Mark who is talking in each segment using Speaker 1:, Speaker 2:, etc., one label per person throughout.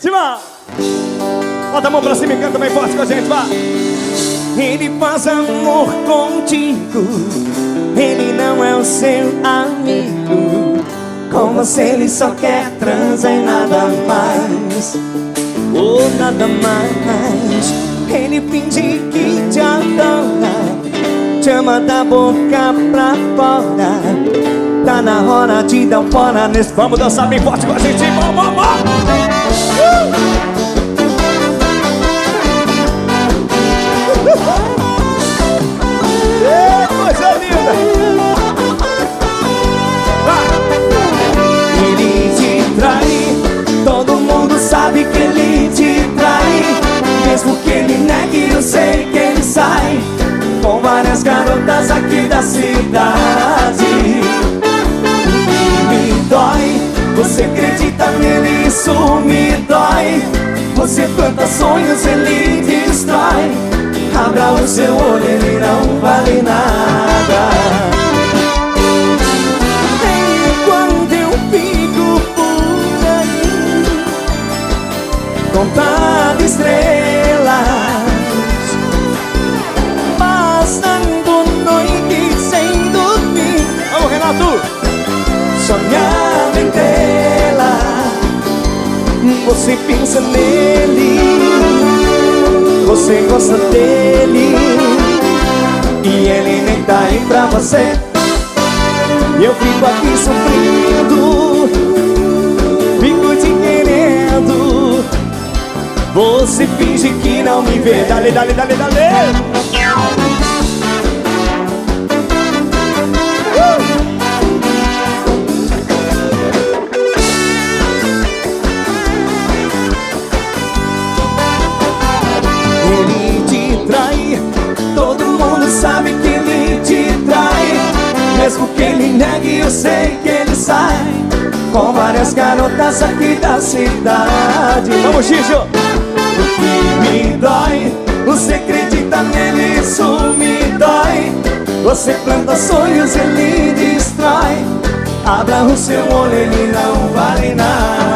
Speaker 1: Cima! Bota a mão pra cima e canta bem forte com a gente, vá! Ele faz amor contigo Ele não é o seu amigo Com você ele só quer transar e nada mais Ou nada mais Ele finge que te adora Te ama da boca pra fora Tá na hora de dar um fora nesse Vamos dançar bem forte com a gente, vamos, vamos! Várias garotas aqui da cidade. Você acredita nele, isso me dói. Você planta sonhos, ele destrói. Abra o seu olho, ele não vale nada. Você pensa nele. Você gosta dele. E ele nem tá aí pra você. Eu fico aqui sofrendo. Fico te querendo. Você finge que não me vê. Dale, dale, dale, dale Mesmo que ele negue, eu sei que ele sai com várias garotas aqui da cidade. Vamos, Xixo! O que me dói, você acredita nele, isso me dói. Você planta sonhos, ele destrói. Abra o seu olho, ele não vale nada.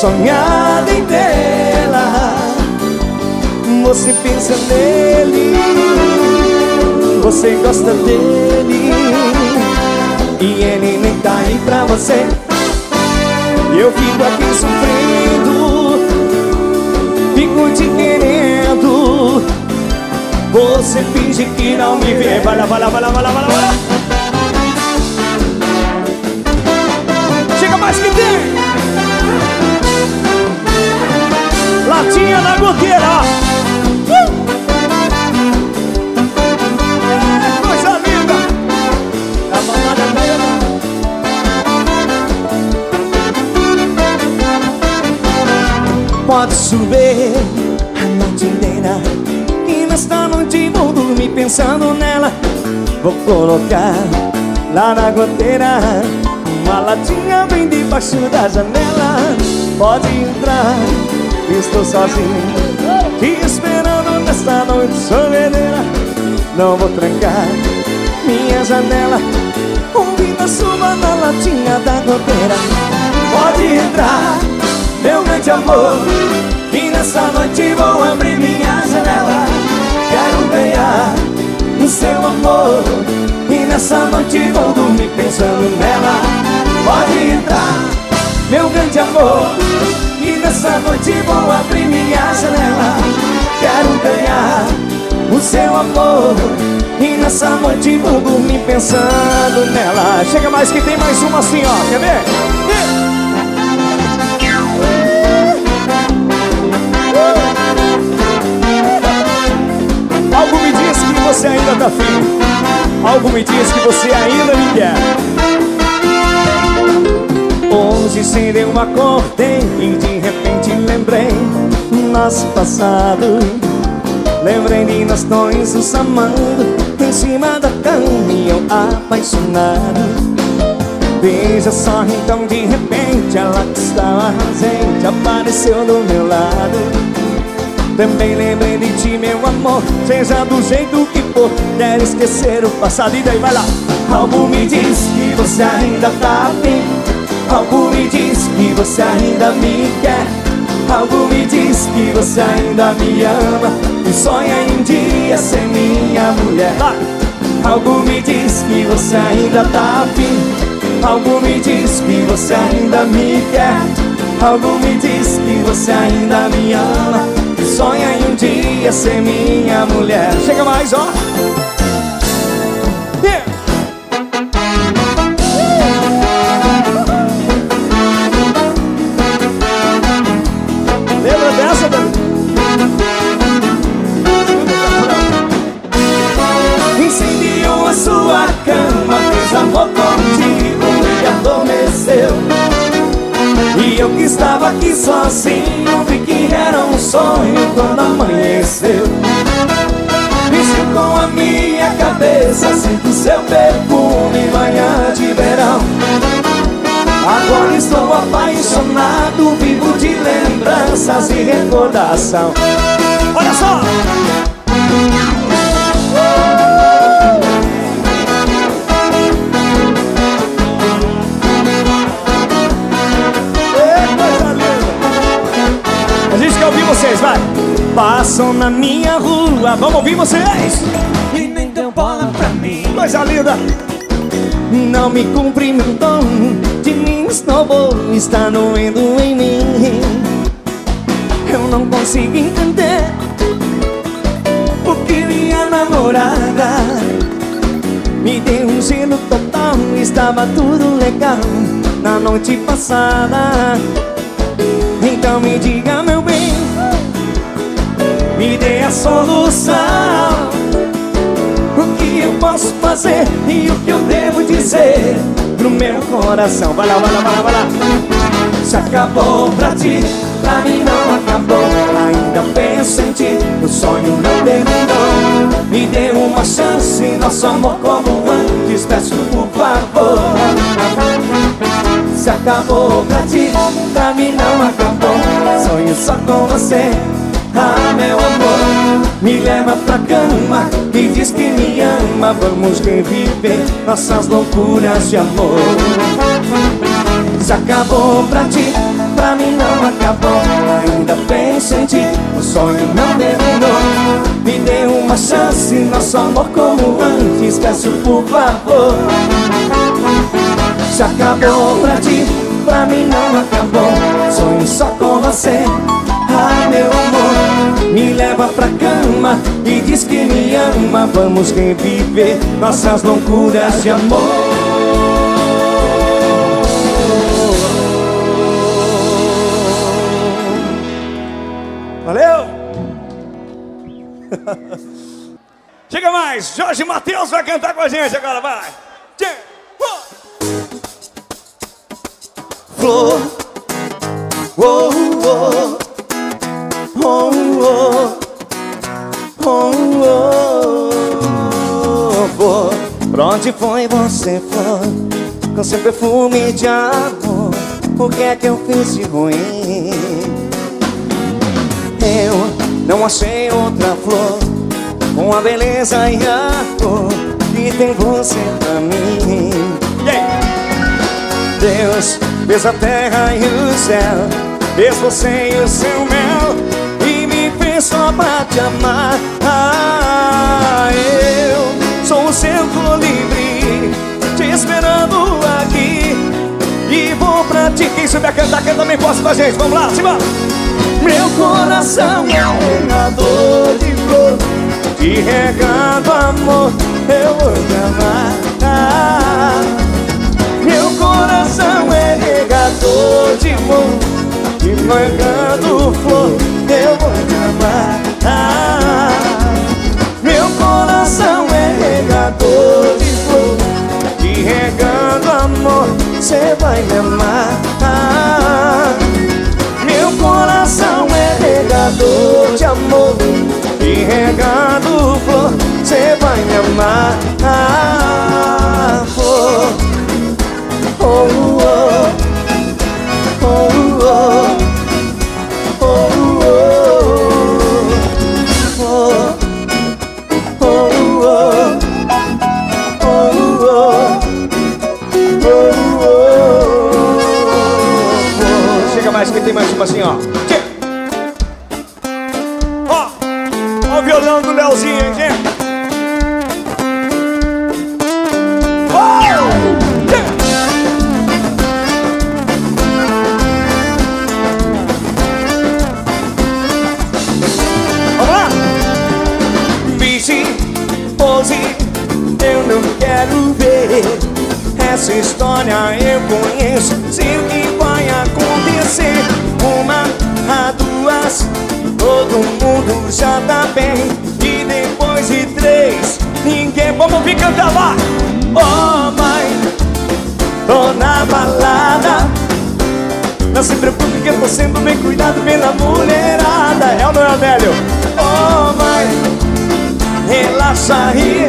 Speaker 1: Sonhada em tela Você pensa nele Você gosta dele E ele nem tá aí pra você. Eu fico aqui sofrendo Fico te querendo. Você finge que não me vê. Vai lá, vai lá, vai lá, vai lá, vai lá. Chega mais que tem Latinha na goteira! É, Coisa linda A mamada é meio Pode chover a noite inteira E nesta noite vou dormir pensando nela. Vou colocar lá na goteira Uma latinha bem debaixo da janela. Pode entrar, estou sozinho Te esperando nesta noite soleneira. Não vou trancar minha janela Ouvindo a chuva na latinha da goteira. Pode entrar meu grande amor E nessa noite vou abrir minha janela. Quero ganhar o seu amor E nessa noite vou dormir pensando nela. Pode entrar, meu grande amor Nessa noite vou abrir minha janela. Quero ganhar o seu amor. E nessa noite vou dormir pensando nela. Chega mais que tem mais uma assim, ó, quer ver? Algo me diz que você ainda tá afim. Algo me diz que você ainda me quer. Hoje cedo eu acordei E de lembrei Nosso passado. Lembrei de nós dois nos amando Em cima da cama eu apaixonado. Veja só então de repente Ela que estava ausente Apareceu do meu lado. Também lembrei de ti, meu amor Seja do jeito que for Quero esquecer o passado. E daí vai lá. Algo me diz que você ainda tá afim. Algo me diz que você ainda me quer Algo me diz que você ainda me ama E sonha em um dia ser minha mulher. Algo me diz que você ainda tá afim. Algo me diz que você ainda me quer. Algo me diz que você ainda me ama E sonha em um dia ser minha mulher. Chega mais, ó sozinho Vi que era um sonho quando amanheceu. Mexi com a minha cabeça Sinto seu perfume manhã de verão. Agora estou apaixonado Vivo de lembranças e recordação. Olha só! Passam na minha rua, vamos ouvir vocês!
Speaker 2: E nem deu bola pra mim.
Speaker 1: Coisa linda! Não me cumprimentou, de mim esnobou, está doendo em mim. Eu não consigo entender O que minha namorada Me deu. Um gelo total, estava tudo legal Na noite passada. Então me diga meu bem me dê a solução. O que eu posso fazer e o que eu devo dizer Pro meu coração? Vai lá, vai lá, vai lá, vai lá. Se acabou pra ti, pra mim não acabou. Ainda penso em ti, o sonho não terminou. Me dê uma chance, nosso amor como antes Peço por favor. Se acabou pra ti, pra mim não acabou. Sonho só com você meu amor, me leva pra cama E diz que me ama. Vamos reviver nossas loucuras de amor. Se acabou pra ti, pra mim não acabou. Ainda penso em ti, o sonho não terminou. Me dê uma chance, nosso amor como antes. Peço por favor. Se acabou pra ti, pra mim não acabou. Sonho só com você me leva pra cama e diz que me ama. Vamos reviver nossas loucuras de amor. Valeu! Chega mais, Jorge Matheus vai cantar com a gente agora, vai! Flor, oh, oh oh, oh, oh, oh, oh. Pra onde foi você foi? Com seu perfume de amor O que é que eu fiz de ruim? Eu não achei outra flor Com a beleza e a cor Que tem você pra mim Deus fez a terra e o céu Fez você e o seu mel só pra te amar. Ah, Eu sou o seu colibri Te esperando aqui. E vou pra ti Quem souber cantar, canta também posso com a gente. Vamos lá, cima. Meu coração é um regador de flor Te regando amor Eu vou te amar. Ah, Meu coração é regador de amor te regando flor Eu vou te amar Meu coração é regador de flor Te regando amor Cê vai me amar. Meu coração é regador de amor Te regando flor Cê vai me amar. Ah, flor oh, que tem mais tipo assim, ó. Ó, ó o violão do Leozinho, hein, gente? eu não quero ver Essa história eu conheço Sei já tá bem. E depois de três Ninguém... Vamos ouvir cantar lá. Oh mãe Tô na balada. Não se preocupe que eu tô sendo bem cuidado pela mulherada. É o meu velho. Oh mãe Relaxa aí.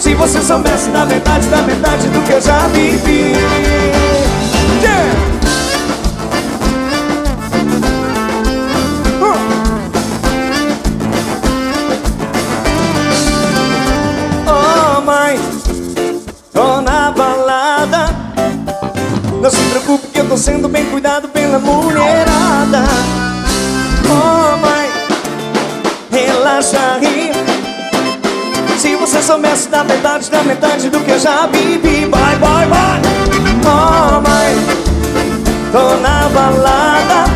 Speaker 1: Se você soubesse da verdade, da verdade do que eu já vivi. Yeah. Tô sendo bem cuidado pela mulherada. Oh mãe, relaxa aí. Se você soubesse da metade, da metade do que eu já vivi. Vai, vai, vai. Oh, mãe Tô na balada.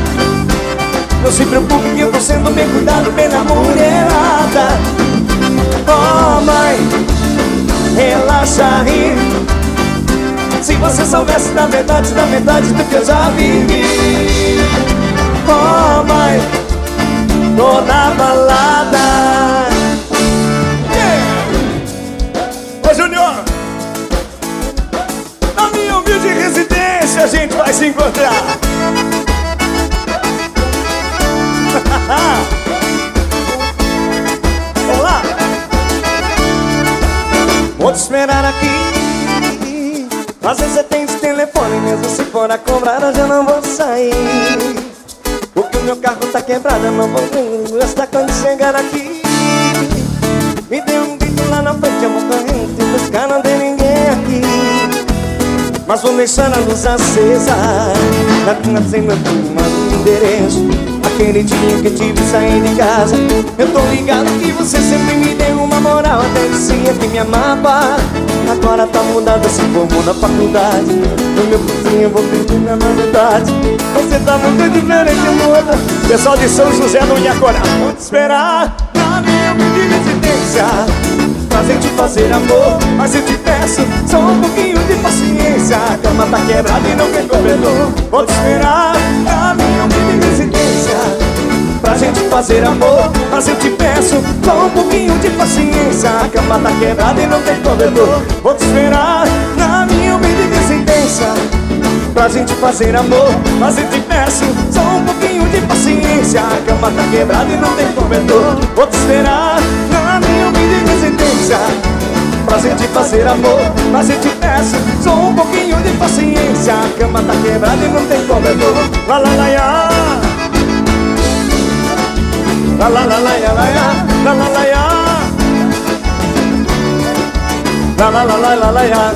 Speaker 1: Não se preocupe que eu tô sendo bem cuidado pela mulherada. Oh, mãe Relaxa aí Se você soubesse da metade, da metade do que eu já vivi. Oh, mãe Tô na balada a gente vai se encontrar. Vou te esperar aqui. Às vezes você tem esse telefone, mesmo se for a cobrar, eu já não vou sair. Porque o meu carro tá quebrado, eu não vou nem gastar quando chegar aqui. Me dê um grito lá na frente, eu vou correndo buscar, não tem ninguém aqui. Mas vou deixar a luz acesa Na tua cena do endereço Aquele dia que tive sair de casa Eu tô ligado que você sempre me deu uma moral Até dizia que me amava. Agora tá mudado, se formou na faculdade. No meu cozinho eu vou pedir minha novidade. Você tá muito diferente, muda Pessoal de São José não ia corar Vou te esperar na minha residência pra gente fazer amor. Mas eu te peço só um pouquinho de paciência. A cama tá quebrada e não tem cobertor Vou te esperar na minha humilde residência. Pra gente fazer amor. Mas eu te peço só um pouquinho de paciência. A cama tá quebrada e não tem cobertor Vou te esperar na minha humilde residência. Pra gente fazer amor. Mas eu te peço só um pouquinho de paciência. A cama tá quebrada e não tem cobertor Vou te esperar na residência Pra gente fazer amor eu te peço só um pouquinho de paciência A cama tá quebrada e não tem cobertor ya La la la la ya la ya La la la ya La la la la la la ya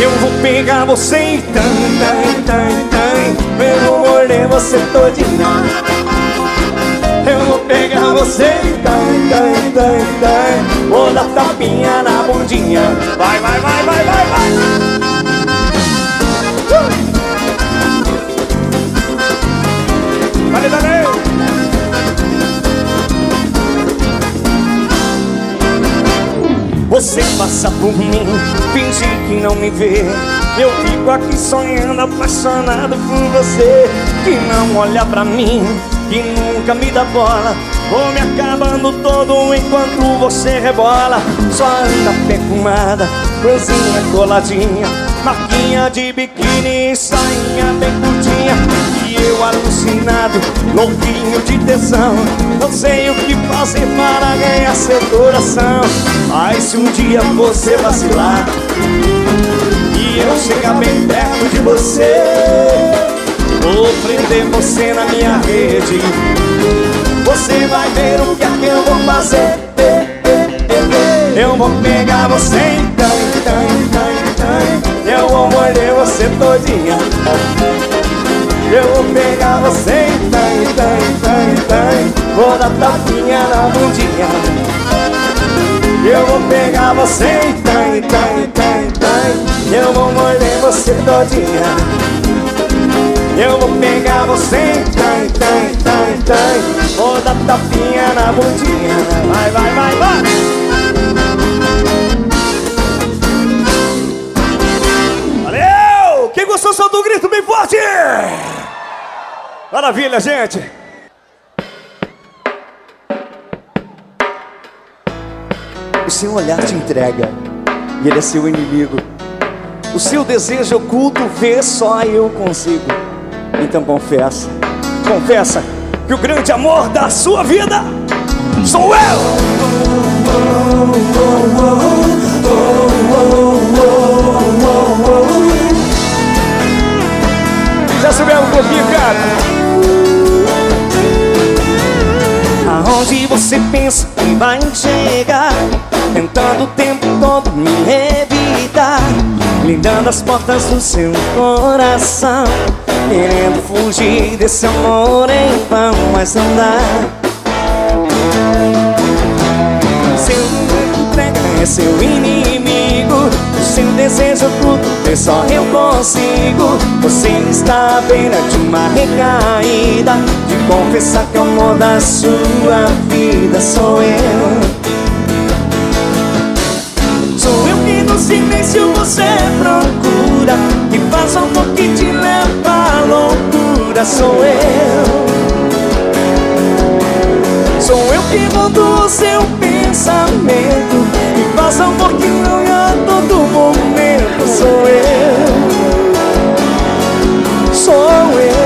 Speaker 1: eu vou pegar você e tan, tan, tan, tan. Eu vou morder você todinha. Eu vou pegar você. Tan, tan, tan, tan Vou dar tapinha na bundinha. Vai, vai, vai, vai, vai, vai. Uh! Dale Você passa por mim, finge que não me vê. Eu fico aqui sonhando, apaixonado por você Que não olha pra mim, que nunca me dá bola Vou me acabando todo enquanto você rebola. Só anda perfumada, cozinha coladinha Marquinha de biquíni, sainha bem curtinha. Eu alucinado, louquinho de tesão. Não sei o que fazer para ganhar seu coração. Mas se um dia você vacilar E eu chegar bem perto de você Vou prender você na minha rede Você vai ver o que é que eu vou fazer. Eu vou pegar você então, então, então, então. Eu vou morder você todinha. Eu vou pegar você e tem, tem, tem, tem Vou dar tapinha na bundinha. Eu vou pegar você e tem, tem, tem, tem Eu vou morder você todinha. Eu vou pegar você, tem, tem, tem, tem Vou dar tapinha na bundinha Vai, vai, vai, vai Valeu! Quem gostou, solta um grito bem forte! Maravilha, gente! O seu olhar te entrega E ele é seu inimigo o seu desejo oculto vê só eu consigo. Então confessa, confessa que o grande amor da sua vida sou eu. Já subiu um pouquinho, cara? Aonde você pensa que vai chegar? Tentando o tempo todo me evitar Blindando as portas do seu coração. Querendo fugir desse amor em vão, mas não dá. Seu entrega é seu inimigo. O seu desejo oculto é só eu consigo. Você está à beira de uma recaída. De confessar que o amor da sua vida sou eu silêncio você procura Que faz amor que te leva à loucura. Sou eu. Sou eu que mudo o seu pensamento Que faz amor que não a todo momento. Sou eu. Sou eu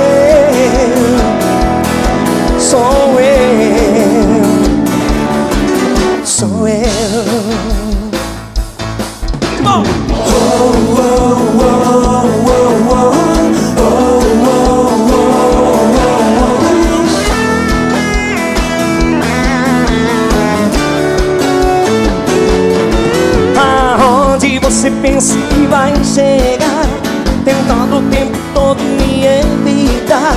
Speaker 1: vai chegar Tentando o tempo todo me evitar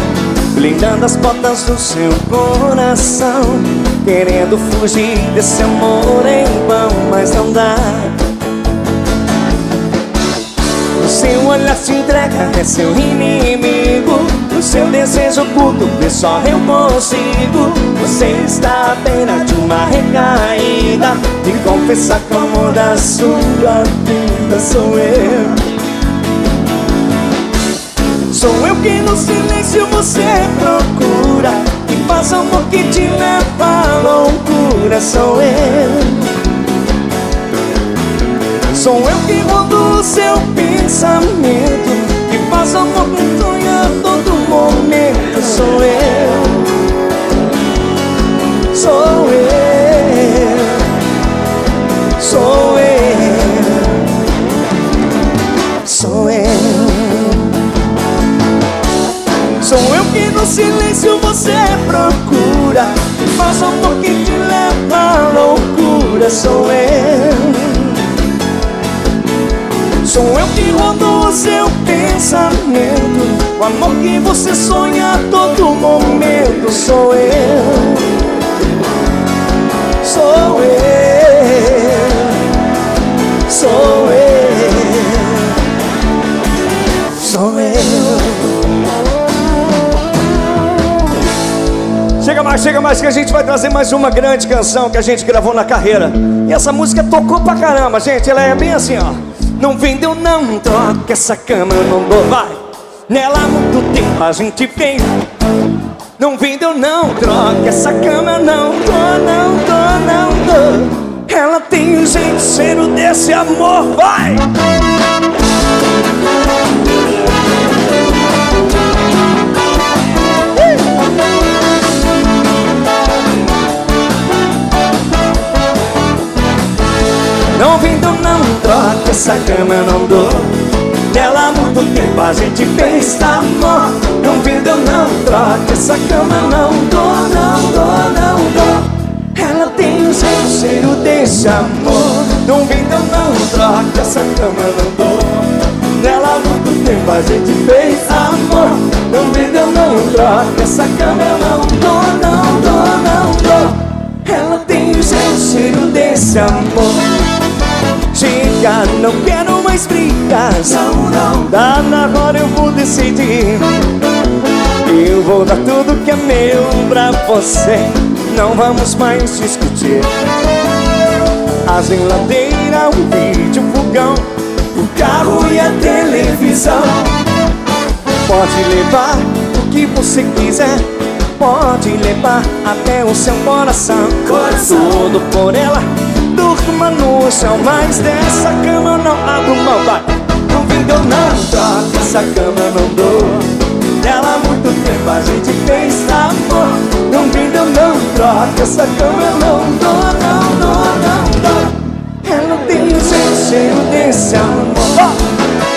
Speaker 1: Blindando as portas do seu coração Querendo fugir desse amor em vão Mas não dá. O seu olhar se entrega, é seu inimigo seu desejo oculto, vê só eu consigo. Você está beira de uma recaída. E confessar que o amor da sua vida sou eu. Sou eu que no silêncio você procura. E faz amor que te leva à loucura Sou eu. Sou eu que mudo o seu pensamento. Que faz amor que sonha momento Sou eu. Sou eu. Sou eu. Sou eu. Sou eu que no silêncio você procura. Faz amor que te leva à loucura. Sou eu. Sou eu que rodo o seu pensamento O amor que você sonha a todo momento Sou eu Sou eu Sou eu Sou eu Chega mais, chega mais que a gente vai trazer mais uma grande canção que a gente gravou na carreira. E essa música tocou pra caramba, gente. Ela é bem assim, ó. Não vendeu, não troca essa cama, não dou, vai. Nela há muito tempo a gente fez. Não vendeu, não troca essa cama, não dou, não dou, não dou. Ela tem o jeito, cheiro desse amor, vai. Essa cama, eu não dou. Nela há muito tempo a gente fez amor. Não vindo, não troca essa cama, não dou, não dou, não dou. Ela tem o seu cheiro desse amor. Não vindo, não troca essa cama, eu não dou. Nela há muito tempo a gente fez amor. Não vendeu, não troca Essa cama eu não dou, não dou, não dou. Ela tem o seu cheiro desse amor Chega, não quero mais brigas. Não, não. Tá na hora eu vou decidir. Eu vou dar tudo que é meu pra você. Não vamos mais discutir. A geladeira, o vídeo, o fogão. O carro e a televisão. Pode levar o que você quiser. Pode levar até o seu coração.
Speaker 2: Coração.
Speaker 1: Tudo por ela Durma no chão Mas dessa cama eu não abro mão. Vai Não eu não troco Essa cama eu não dou. Dela há muito tempo a gente fez amor. Não vinga eu não troco Essa cama eu não dou Não dou, não dou. Ela tem o jeito cheio desse amor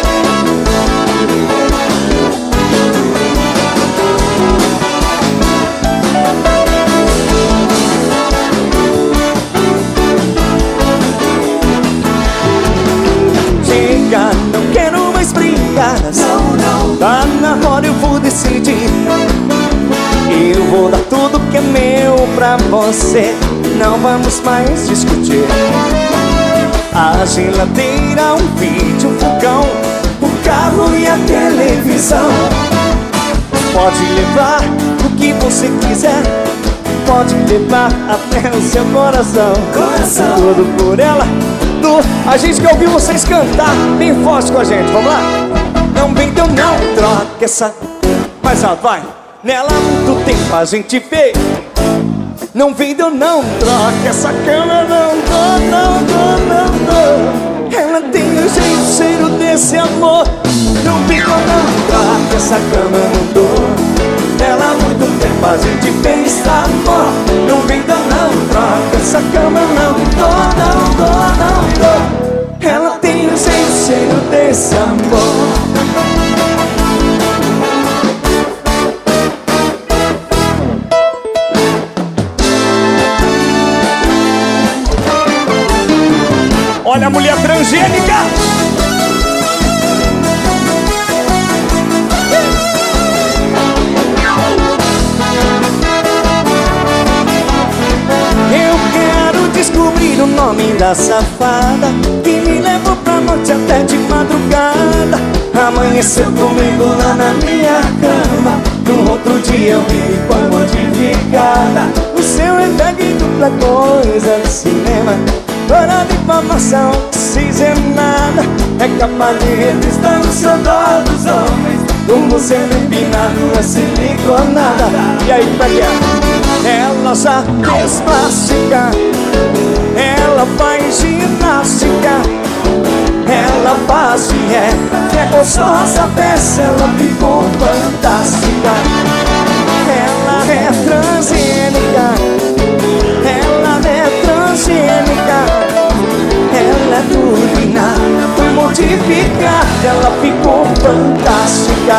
Speaker 1: é meu pra você. Não vamos mais discutir. A geladeira, um vídeo, um fogão O carro e a televisão. Pode levar o que você quiser. Pode levar até o seu coração.
Speaker 2: Coração.
Speaker 1: Tudo por ela. Do... A gente quer ouvir vocês cantar bem forte com a gente, vamos lá? Não vem então não troca essa. Mais alto, vai Nela há muito tempo a gente vê. Não vem deu não troca essa cama Não dou, não dou, não dou Ela tem o jeito, cheiro desse amor. Não vem deu não troca essa cama Não dou Nela há muito tempo a gente fez amor. Não vem deu não troca essa cama Não dou, não dou, não dou Ela tem o jeito, cheiro desse amor Olha a mulher transgênica! Eu quero descobrir o nome da safada Que me levou pra noite até de madrugada. Amanheceu comigo lá na minha cama. No outro dia eu que foi modificada. O seu é bag dupla coisa de cinema Fora de informação, oxigenada É capaz de revistar o dó dos homens Como sendo empinado é siliconada E aí, quê? Ela já fez plástica Ela faz ginástica Ela faz dieta É gostosa peça, ela ficou fantástica Eu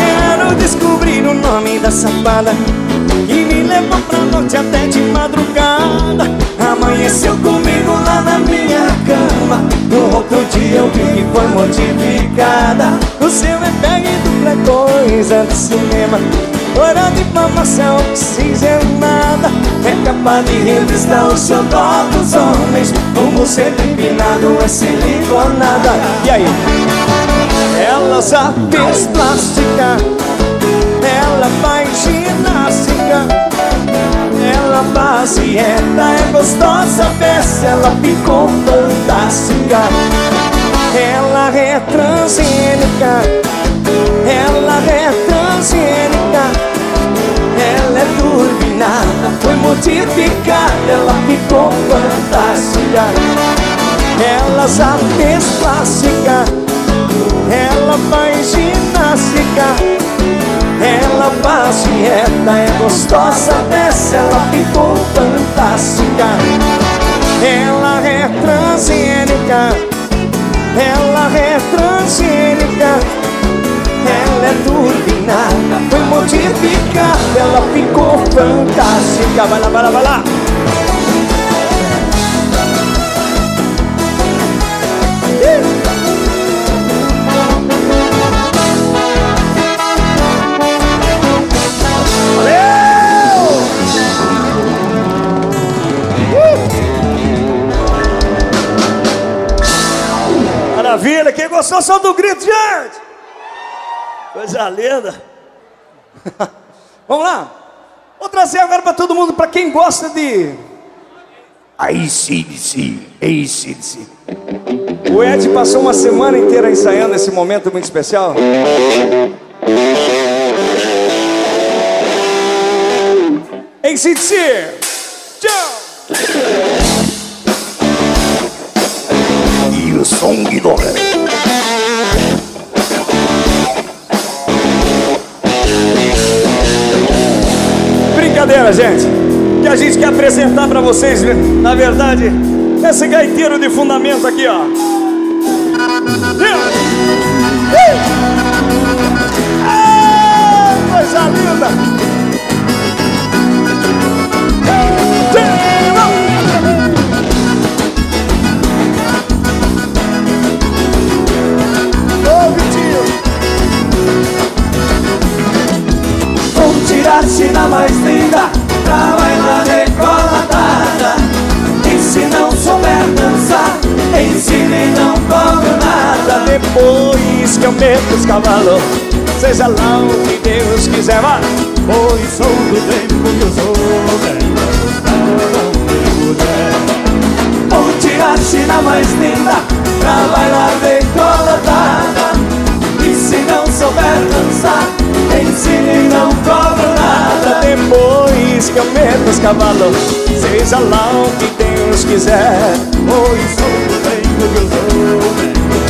Speaker 1: quero descobrir o nome da safada Que me levou pra noite até de madrugada. Amanheceu comigo lá na minha cama. No outro dia eu vi que foi modificada O seu é bag dupla coisa de cinema Hora de informação oxigenada É capaz de revistar o seu dó dos homens. Como ser empinado é siliconada E aí? Ela já fez plástica. Ela faz ginástica. Ela faz dieta É gostosa peça Ela ficou fantástica. Ela é transgênica. Ela é transgênica turbinada Foi modificada Ela ficou fantástica. Ela fez plástica ela faz ginástica. Ela faz dieta É gostosa dessa Ela ficou fantástica. Ela é transgênica Ela é transgênica É turbinada ela ficou fantástica. Vai lá, vai lá, vai lá. Maravilha, quem gostou só do grito, gente! Coisa linda! Vamos lá! Vou trazer agora para todo mundo, para quem gosta de. ACDC, ACDC. O Ed passou uma semana inteira ensaiando esse momento muito especial. ACDC! Tchau! E o som do Brincadeira, gente. Que a gente quer apresentar para vocês, na verdade, esse gaiteiro de fundamento aqui, ó. Ah, coisa linda!
Speaker 2: Tirar-se mais linda Pra bailar decolatada E se não souber dançar Ensine e não cobro nada.
Speaker 1: Depois que eu meto os cavalos Seja lá o que Deus quiser vá.
Speaker 2: Pois sou do tempo que eu sou Vou tirar-se mais linda Pra bailar decolatada E se não souber dançar Ensine e não cobro
Speaker 1: Depois que eu meto os cavalos. Seja lá o que Deus quiser.
Speaker 2: Pois sou tempo que eu sou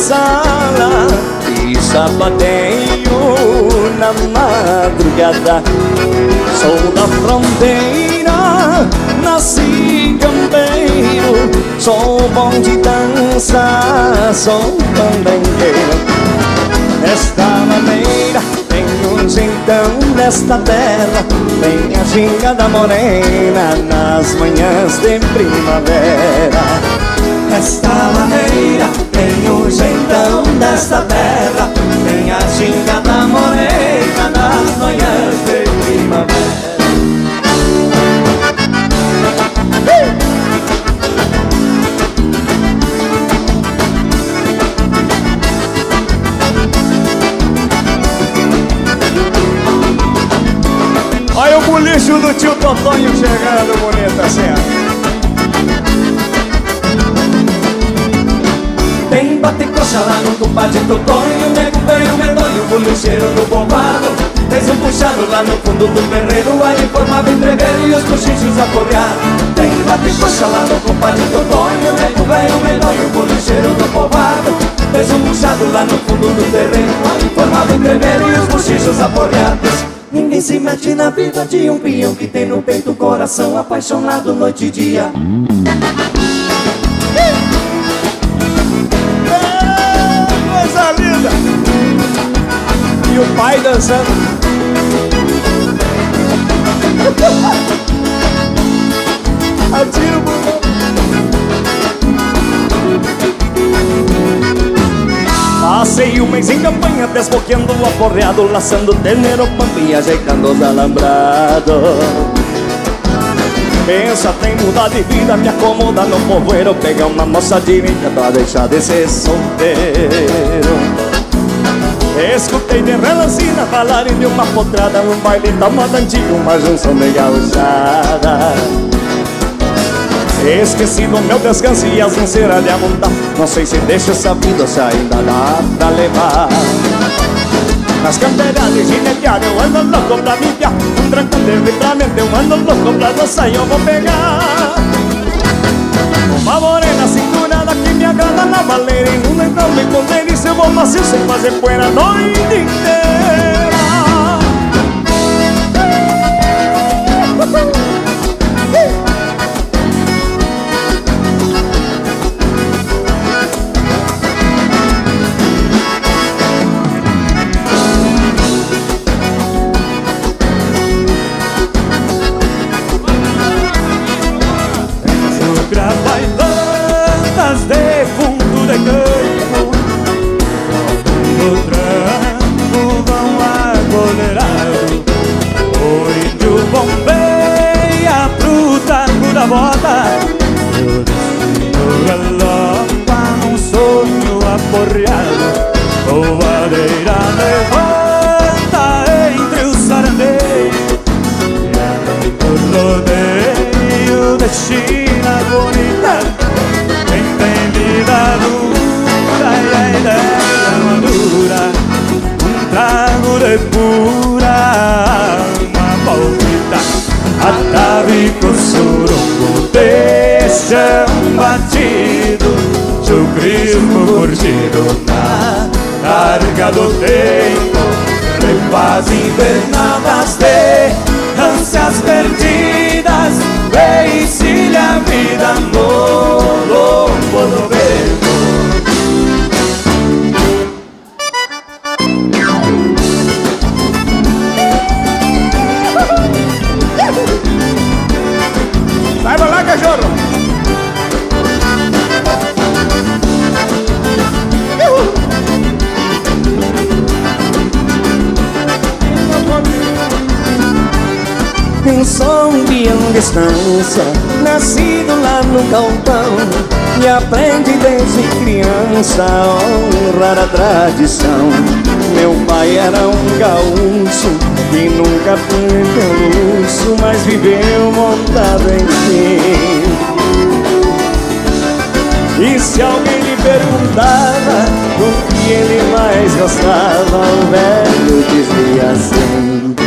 Speaker 1: sala e sapateio na madrugada. Sou da fronteira, nasci campeiro, sou bom de dança, sou bandangueiro. Desta maneira tenho um jeitão desta terra Vem a ginga da morena nas manhãs de primavera
Speaker 2: Desta maneira tenho um jeitão desta terra Vem a ginga da morena nas manhãs de primavera
Speaker 1: lixo do tio Totonho chegando, bonita cena.
Speaker 2: Tem bate coxa lá no compadre Totonho Nego veio medonho, bolicheiro do bombado. Fez um puxado lá no fundo do terreiro Aí formava entreveiro e os cochichos apoiados Tem bate coxa lá no compadre Totonho Nego veio medonho, bolicheiro do povoado Fez um puxado lá no fundo do terreiro Aí formava entreveiro e os cochichos apoiados Ninguém se mete na vida de um peão que tem no peito o coração apaixonado noite e dia.
Speaker 1: O pai dançando. Atira o botão. Passei um mês em campanha desboqueando o aporreado Laçando ternero, pampa e ajeitando os alambrados Pensa tem mudar de vida, me acomoda no povoeiro Pegar uma moça direita pra deixar de ser solteiro Escutei de relancina falarem de uma potrada Num baile da moda antiga, uma junção de gauchada Esqueci do meu descanso e as ânsias de amontar Não sei se deixa essa vida, se ainda dá pra levar.
Speaker 3: Nas canteiradas de gineteada eu ando louco pra me enfiar Um trancão de livramento eu ando louco pra dançar e eu vou pegar. Uma agrada na baleira E no legal me com delícia eu vou macio sem fazer poeira a noite inteira chão batido, sucrismo curtido na carga do tempo. Repas
Speaker 2: invernadas de ânsias perdidas, vencilha vida
Speaker 3: amor.
Speaker 1: Distância Nascido lá no galpão E aprende desde criança a honrar a tradição. Meu pai era um gaúcho E nunca foi luxo Mas viveu montado em mim. E se alguém lhe perguntava O que ele mais gostava O velho dizia assim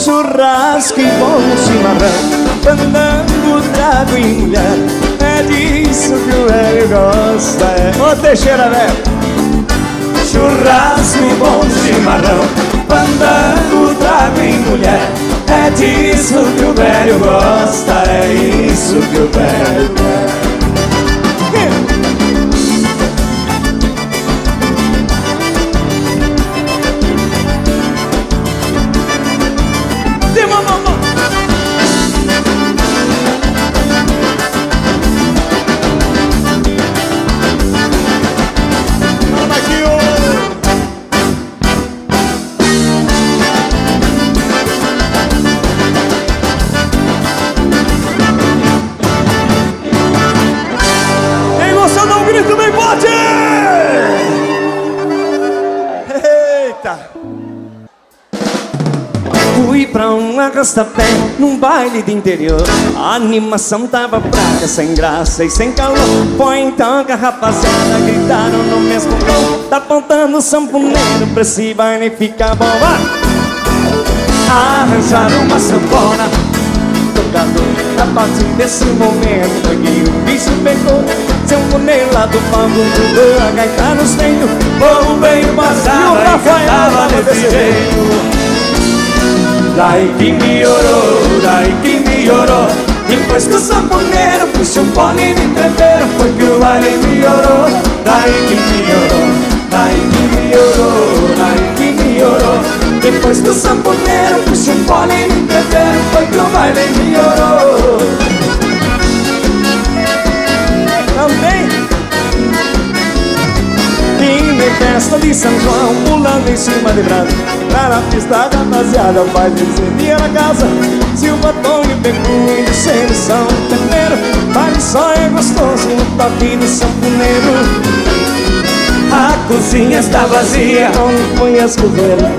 Speaker 1: churrasco e bom chimarrão Andando trago e mulher É disso que o velho gosta é.
Speaker 3: Ô Teixeira, velho.
Speaker 1: Churrasco e bom chimarrão Andando trago e mulher É disso que o velho gosta É isso que o velho quer arrasta-pé num baile de interior. A animação tava fraca, sem graça e sem calor. Foi então que a rapaziada gritaram no mesmo tom. Tá apontando o samponeiro pra esse baile ficar bom Arranjaram uma sanfona. Tocador A partir desse momento que o bicho pegou. Sanfoneiro lá do palco do A gaita nos dentro O povo veio passar E o Rafael desse jeito Daí que melhorou, daí que melhorou Depois que o sanfoneiro puxou o fone de Foi que o baile melhorou Daí que melhorou, daí que melhorou Daí que melhorou Depois que o sanfoneiro puxou o fone de Foi que o baile melhorou Também em festa de São João Pulando em cima de brado Lá na pista da rapaziada Vai dizer na casa. Se o batom pegou indo sem São Tempero Vale só é gostoso O toque do sanfoneiro A cozinha está vazia. Não põe as coveiras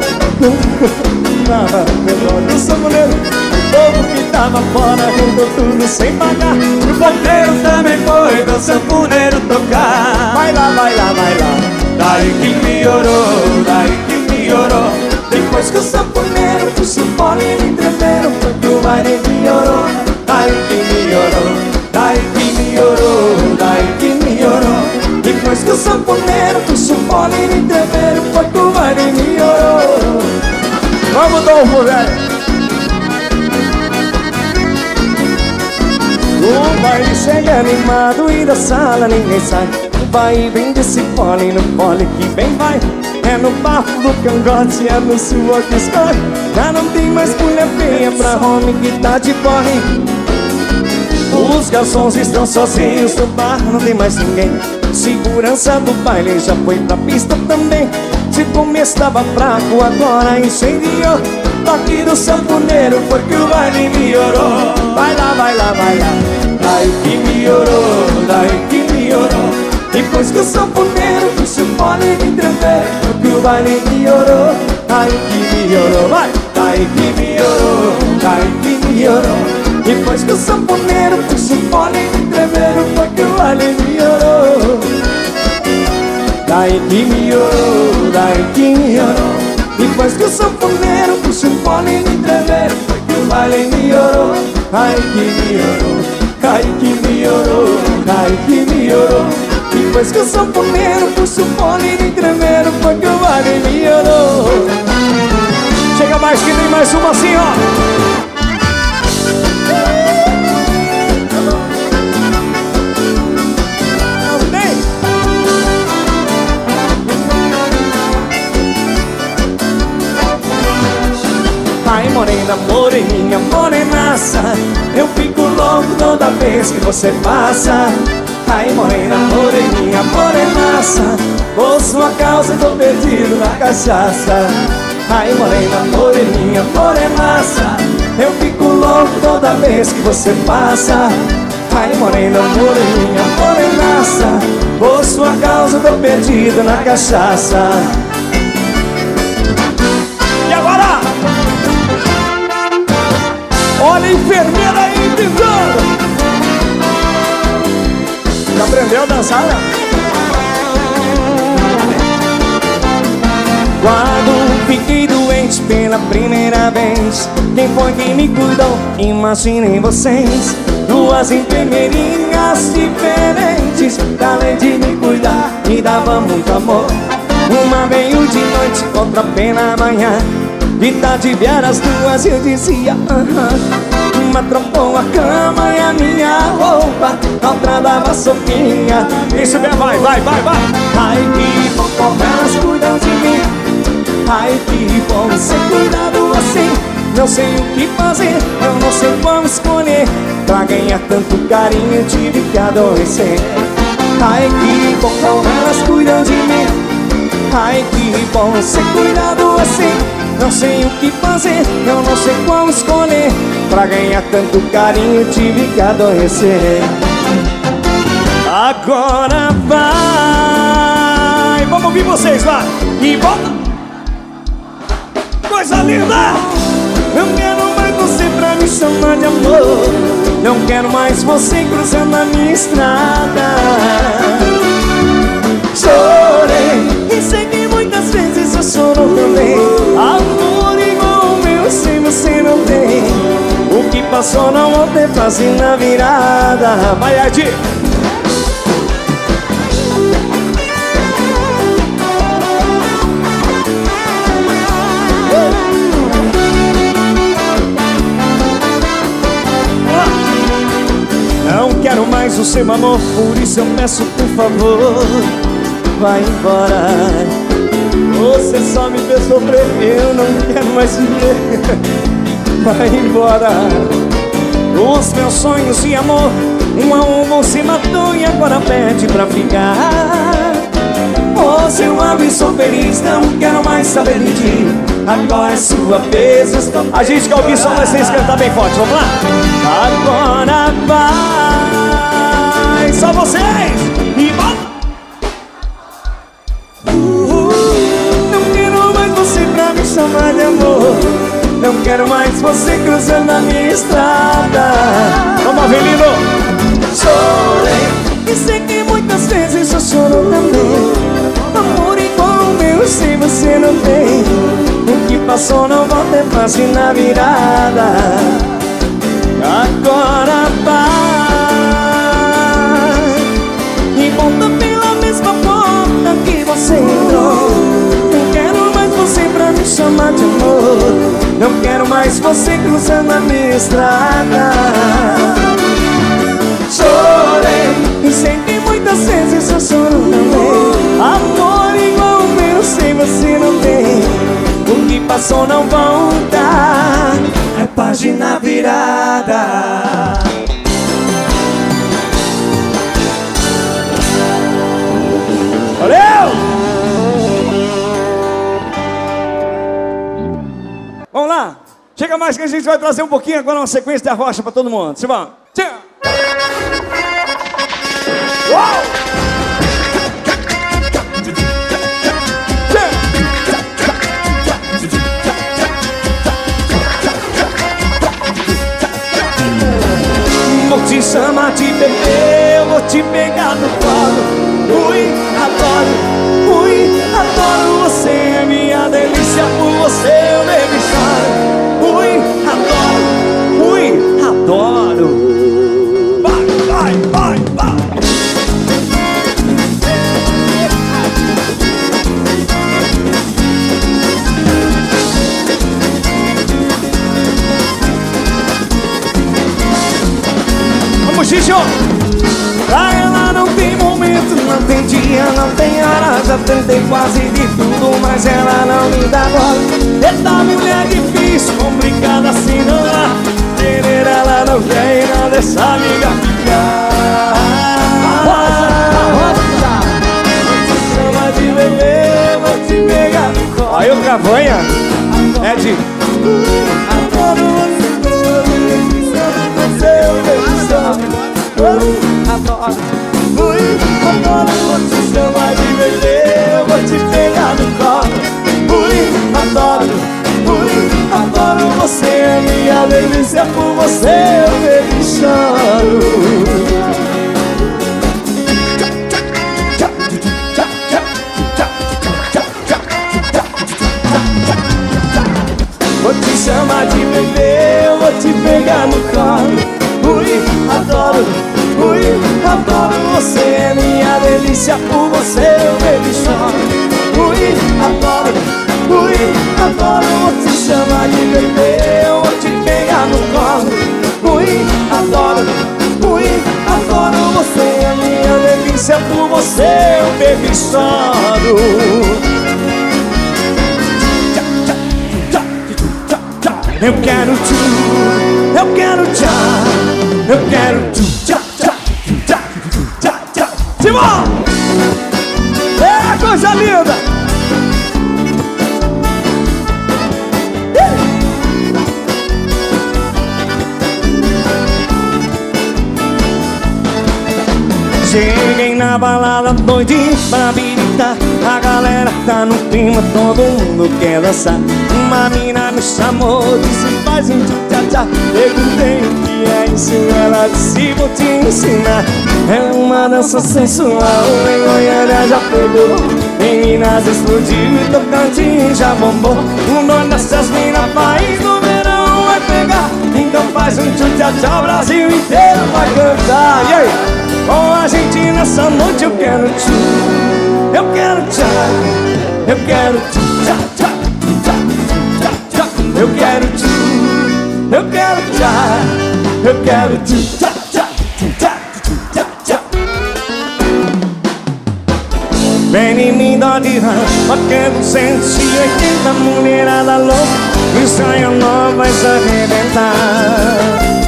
Speaker 1: Nada melhor do sanfoneiro O povo que tava fora Rendeu tudo sem pagar. O porteiro também foi Do sanfoneiro tocar. Vai lá, vai lá, vai lá Daí que melhorou do sanfoneiro Puxa o fole e tremeram Porque o baile melhorou Daí que melhorou Daí que melhorou Daí que melhorou Depois que o sanfoneiro Puxa o fole e tremeram Porque o baile melhorou
Speaker 2: Vamos um velho O baile chega animado e da sala ninguém sai Vai vem desse pole no pole que bem vai. É no bafo do cangote, é no suor que escorre. Já não tem mais mulher feia pra homem que tá de porre. Os garçons estão sozinhos no bar, não tem mais ninguém. Segurança do baile já foi pra pista também. Se começo tava fraco, agora incendiou. Toque do sanfoneiro foi que o baile melhorou. Vai lá, vai lá, vai lá.
Speaker 1: Daí que melhorou, daí que melhorou depois que o sanfoneiro puxa o fone de tremer Que o baile melhorou, aí que melhorou Vai! Daí que melhorou, daí que melhorou Depois que o sanfoneiro puxa o fone de tremer Que o baile melhorou Daí que melhorou, daí que melhorou Depois que o sanfoneiro puxa o fone de tremer Que o baile melhorou, aí que melhorou Ai que melhorou, ai que melhorou depois que o sanfoneiro puxa o fone de tremeiro Foi que o baile melhorou
Speaker 2: Chega mais que tem mais uma assim, ó.
Speaker 1: Ai morena, moreninha, morenaça Eu fico louco toda vez que você passa Ai morena, moreninha, morenaça Por sua causa tô perdido na cachaça. Ai morena, moreninha, morenaça Eu fico louco toda vez que você passa. Ai morena, moreninha, morenaça Por sua causa tô perdido na cachaça.
Speaker 2: E agora? Olha a enfermeira aí tentando já aprendeu a dançar, né?
Speaker 1: Quando fiquei doente pela primeira vez Quem foi que me cuidou? Imaginem vocês Duas enfermeirinhas diferentes Além de me cuidar, me dava muito amor Uma veio de noite, outra pela manhã De tarde vieram as duas e eu dizia uh -huh. Uma trocou a cama e a minha roupa Outra dava sopinha
Speaker 2: Isso bem, vai, vai, vai, vai.
Speaker 1: Ai que bom elas cuidam de mim. Ai que bom ser cuidado assim. Não sei o que fazer, eu não sei como escolher. Pra ganhar tanto carinho tive que adoecer. Ai que bom elas cuidam de mim. Ai que bom ser cuidado assim não sei o que fazer, eu não sei qual escolher. Pra ganhar tanto carinho tive que adoecer.
Speaker 2: Agora vai. Vamos ouvir vocês lá E volta Coisa linda.
Speaker 1: Não quero mais você pra me chamar de amor. Não quero mais você cruzando a minha estrada. Chorei e sei que muitas vezes eu choro também Amor igual o meu sem você não tem O que passou não vou ter fazer na virada
Speaker 2: Vai, Ed!
Speaker 1: Não quero mais o seu amor, por isso eu peço por favor Vai embora. Você só me fez sofrer, eu não quero mais viver. Vai embora. Os meus sonhos de amor Um a um você matou e agora pede pra ficar. Você eu amo e sou feliz, não quero mais saber de ti. Agora é sua vez, estou
Speaker 2: A gente quer ouvir só vocês cantar bem forte, vamos lá?
Speaker 1: Agora vai.
Speaker 2: Só vocês!
Speaker 1: Quero mais você cruzando a minha estrada.
Speaker 2: Vamos, Avelino!
Speaker 1: Chorei E sei que muitas vezes eu choro também. Amor igual o meu sem você não tem. O que passou não volta é página virada. Agora vai. E volta pela mesma porta que você entrou chamar de amor. Não quero mais você cruzando a minha estrada. Chorei e que muitas vezes eu choro também Amor. Igual o meu sem você não tem. O que passou não volta. É página virada Chega mais que a gente vai trazer um pouquinho agora uma sequência da rocha pra todo mundo. Simão! Tchau! Vou te chamar de bebê, eu vou te pegar no colo Ui, adoro, ui, adoro você É minha delícia, por Xixo! Pra ela não tem momento, não tem dia, não tem hora Já tentei quase de tudo, mas ela não me dá bola Eita mulher difícil, complicada assim não dá. Querer ela não quer e não deixa a amiga ficar. Chama de bebê, vou te pegar. No colo Aí o Cavanha é de só Adoro. Ui, adoro vou te chamar de bebê Eu vou te pegar no colo. Ui, adoro Ui, adoro você É minha delícia por você Eu bebo e choro. Vou te chamar de bebê, eu vou te pegar no colo. Ui, adoro, ui, adoro você É minha delícia, por você eu bebo e choro adoro, ui, adoro Vou te chamar de bebê, eu vou te pegar no colo. Ui, adoro, ui, adoro você É minha delícia, por você eu bebo e choro Eu quero tu, eu quero tchá, eu quero tu, Simão! É coisa linda! Cheguei na balada doidinho pra A galera tá no clima, todo mundo quer dançar. Uma mina me chamou, disse faz um tchá-tchá Perguntei o que é isso, ela disse vou te ensinar. É uma dança sensual, em Goiânia já pegou. Em Minas explodiu e Tocantins já bombou. O nome dessas minas país do verão vai pegar. Então faz um tchá-tchá, o Brasil inteiro vai cantar. E aí? Com a gente nessa noite eu quero te Eu quero tchá Eu quero te tchá, tchá, tchá, tchá, Eu quero te Eu quero tchá Eu quero te tchá, tchá, tchá, tchá, tchá. Vem em mim, dó de rã Porque 280 mulherada louca saia nova vai se arrebentar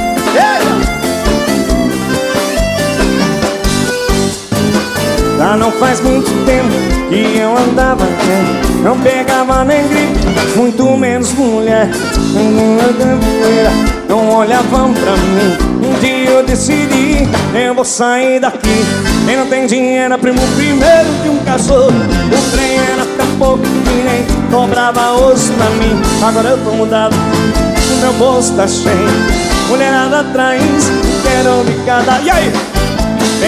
Speaker 1: Já não faz muito tempo que eu andava né? Não pegava nem gripe, muito menos mulher. Numa campoeira, não olhavam pra mim. Um dia eu decidi, eu vou sair daqui. Quem não tem dinheiro primo primeiro de um cachorro. O trem era tão pouco que nem cobrava osso pra mim. Agora eu tô mudado, meu bolso tá cheio. Mulherada atrás, quero me cada... E aí?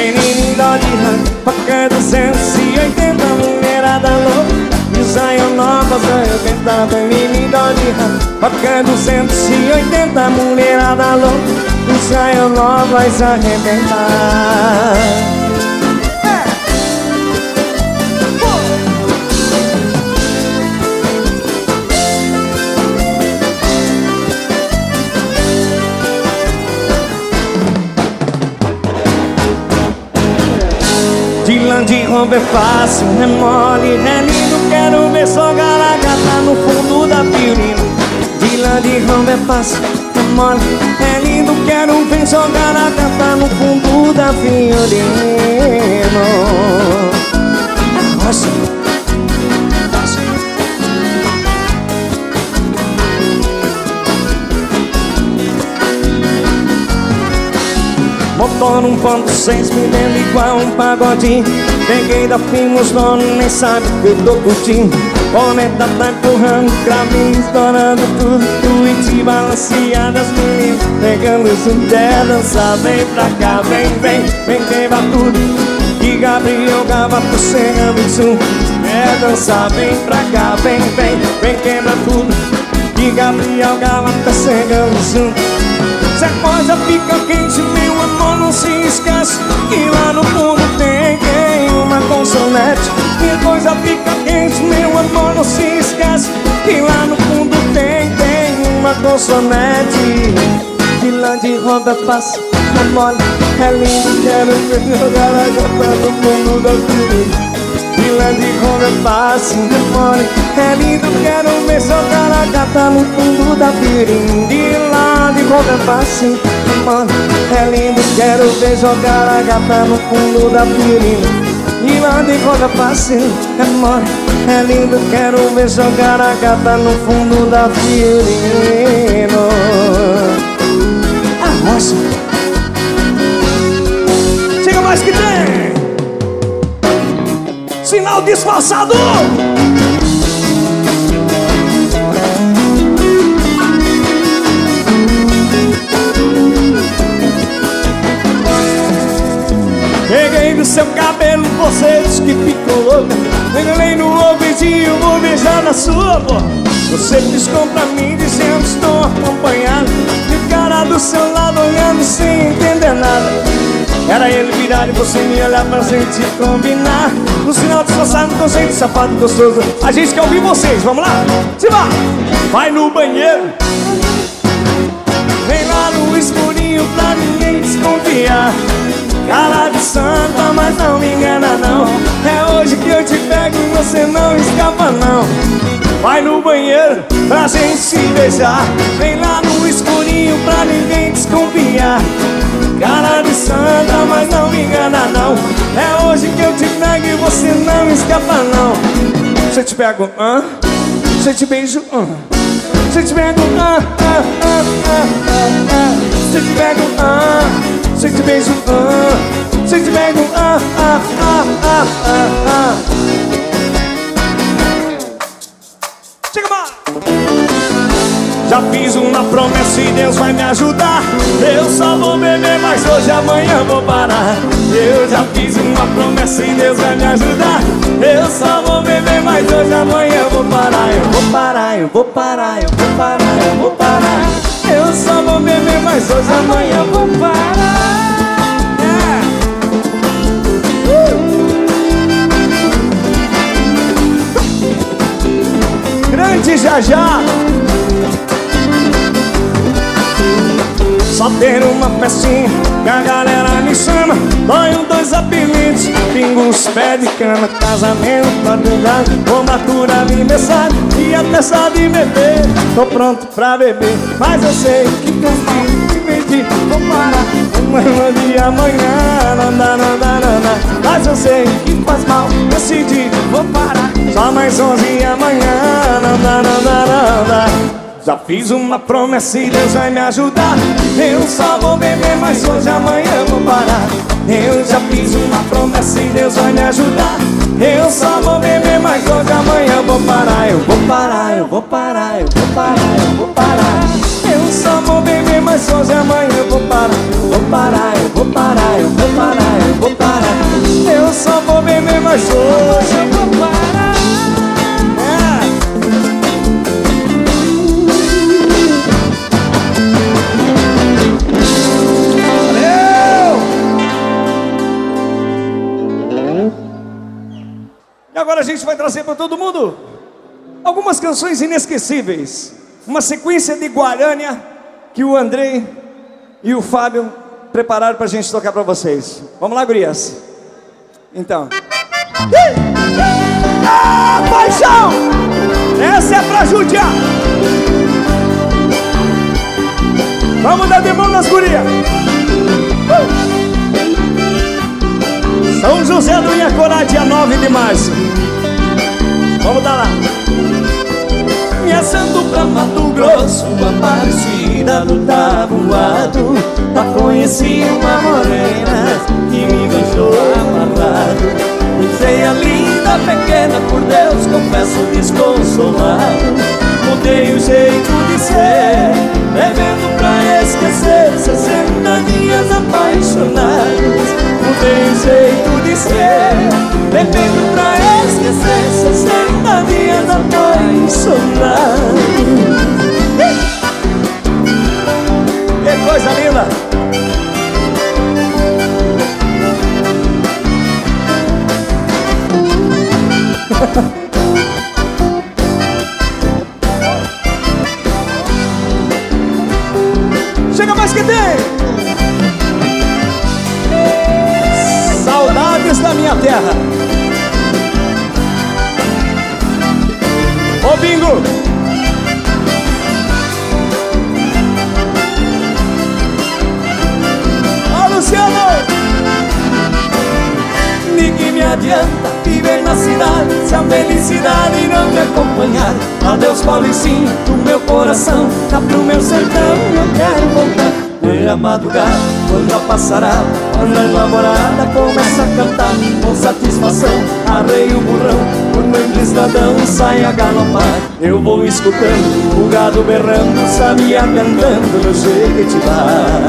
Speaker 1: Linda de rã, faca 280 mulherada louca. Design novas arrebenta Vem menina de rabo Vodka 280 Mulherada louca. Ensaio nova vai roubo é fácil, é mole, é lindo? Quero ver só garagata no fundo da violina Vila de roubo é fácil, é mole, é lindo? Quero ver só garagata no fundo da violina Nossa Motor 1.6 me lembra igual um pagodinho Peguei da Fimos, dono nem sabe que eu tô curtindo. Boneta tá empurrando, cravinho estourando tudo. Tweet balanceadas, meninas Pegando isso quer dançar Vem pra cá, vem, vem, vem quebra tudo. E Gabriel Gavato chegando zoom Quer dançar, vem pra cá, vem, vem, vem quebra tudo. E Gabriel Gavato chegando zoom se a coisa fica quente, meu amor, não se esquece Que lá no fundo tem, tem uma consonante E coisa fica quente, meu amor, não se esquece Que lá no fundo tem, tem uma consonante De lá de roda passa, mole, é lindo Quero ver jogar a gata no fundo da Vila de Roma é fácil, demore É lindo, quero ver jogar a gata no fundo da pirim de Roma é fácil, demore É lindo, quero ver jogar a gata no fundo da pirim Vila de Roma é fácil, demore É lindo, quero ver jogar a gata no fundo da pirim Ah, Sinal disfarçado. Peguei do seu cabelo, você disse que ficou louca Peguei no ouvidinho, vou beijar na sua boca. Você piscou pra mim dizendo estou acompanhado. De cara do seu lado olhando sem entender nada era ele virar e você me olhar pra gente combinar. No sinal disfarçado com gente safado gostoso. A gente quer ouvir vocês, vamos lá? Se vá! Vai no banheiro. Vem lá no escurinho pra ninguém desconfiar. Cara de santa, mas não me engana não. É hoje que eu te pego e você não escapa não Vai no banheiro pra gente se beijar Vem lá no escurinho pra ninguém desconfiar Cara de santa, mas não me engana não É hoje que eu te pego e você não escapa não Se eu te pego, hã? Se eu te beijo, hã? Se eu te pego, hã? hã, hã, hã. Se eu te pego, hã? Se eu te beijo, hã? Se eu te pego, hã? hã, hã, hã, hã, Já fiz uma promessa e Deus vai me ajudar. Eu só vou beber, mas hoje amanhã vou parar. Eu já fiz uma promessa e Deus vai me ajudar. Eu só vou beber, mas hoje amanhã vou parar. Eu vou parar, eu vou parar, eu vou parar, eu vou parar. Eu só vou beber, mas hoje amanhã vou parar. Grande já Só ter uma festinha que a galera me chama. Banho dois apelidos, pingos, pé de cana. Casamento, madrugada, formatura, aniversário E até só de beber, tô pronto pra beber. Mas eu sei que te perdi, vou parar. Amanhã de amanhã, dá Mas eu sei que faz mal, decidi, vou parar. Só mais onze amanhã, não já fiz uma promessa e Deus vai me ajudar Eu só vou beber, mas hoje amanhã vou parar Eu já fiz uma promessa e Deus vai me ajudar Eu só vou beber, mas hoje amanhã vou parar Eu vou parar, eu vou parar, eu vou parar, eu vou parar Eu só vou beber, mas hoje amanhã eu vou parar vou parar, eu vou parar, eu vou parar, eu vou parar Eu só vou beber, mas hoje eu vou parar
Speaker 4: agora a gente vai trazer para todo mundo algumas canções inesquecíveis. Uma sequência de Guarânia que o Andrei e o Fábio prepararam para a gente tocar para vocês. Vamos lá, gurias. Então. Ah, paixão! Essa é pra judiar. Vamos dar de mão nas gurias. Uh! São José do Iacorá, dia 9 de março. Vamos dar lá.
Speaker 1: Assando pra Mato Grosso, Aparecida do Tabuado Lá conheci uma morena que me deixou amarrado Feia, linda, pequena, por Deus, confesso desconsolado Mudei o jeito de ser, bebendo pra esquecer Sessenta dias apaixonados bebendo pra esquecer Sessenta dias apaixonados
Speaker 4: Que coisa linda! Chega
Speaker 1: madrugada, quando a passarada Quando a namorada começa a cantar Com satisfação, arrei o burrão Quando o enclisladão sai a galopar. Eu vou escutando o gado berrando Sabia cantando no jequitibá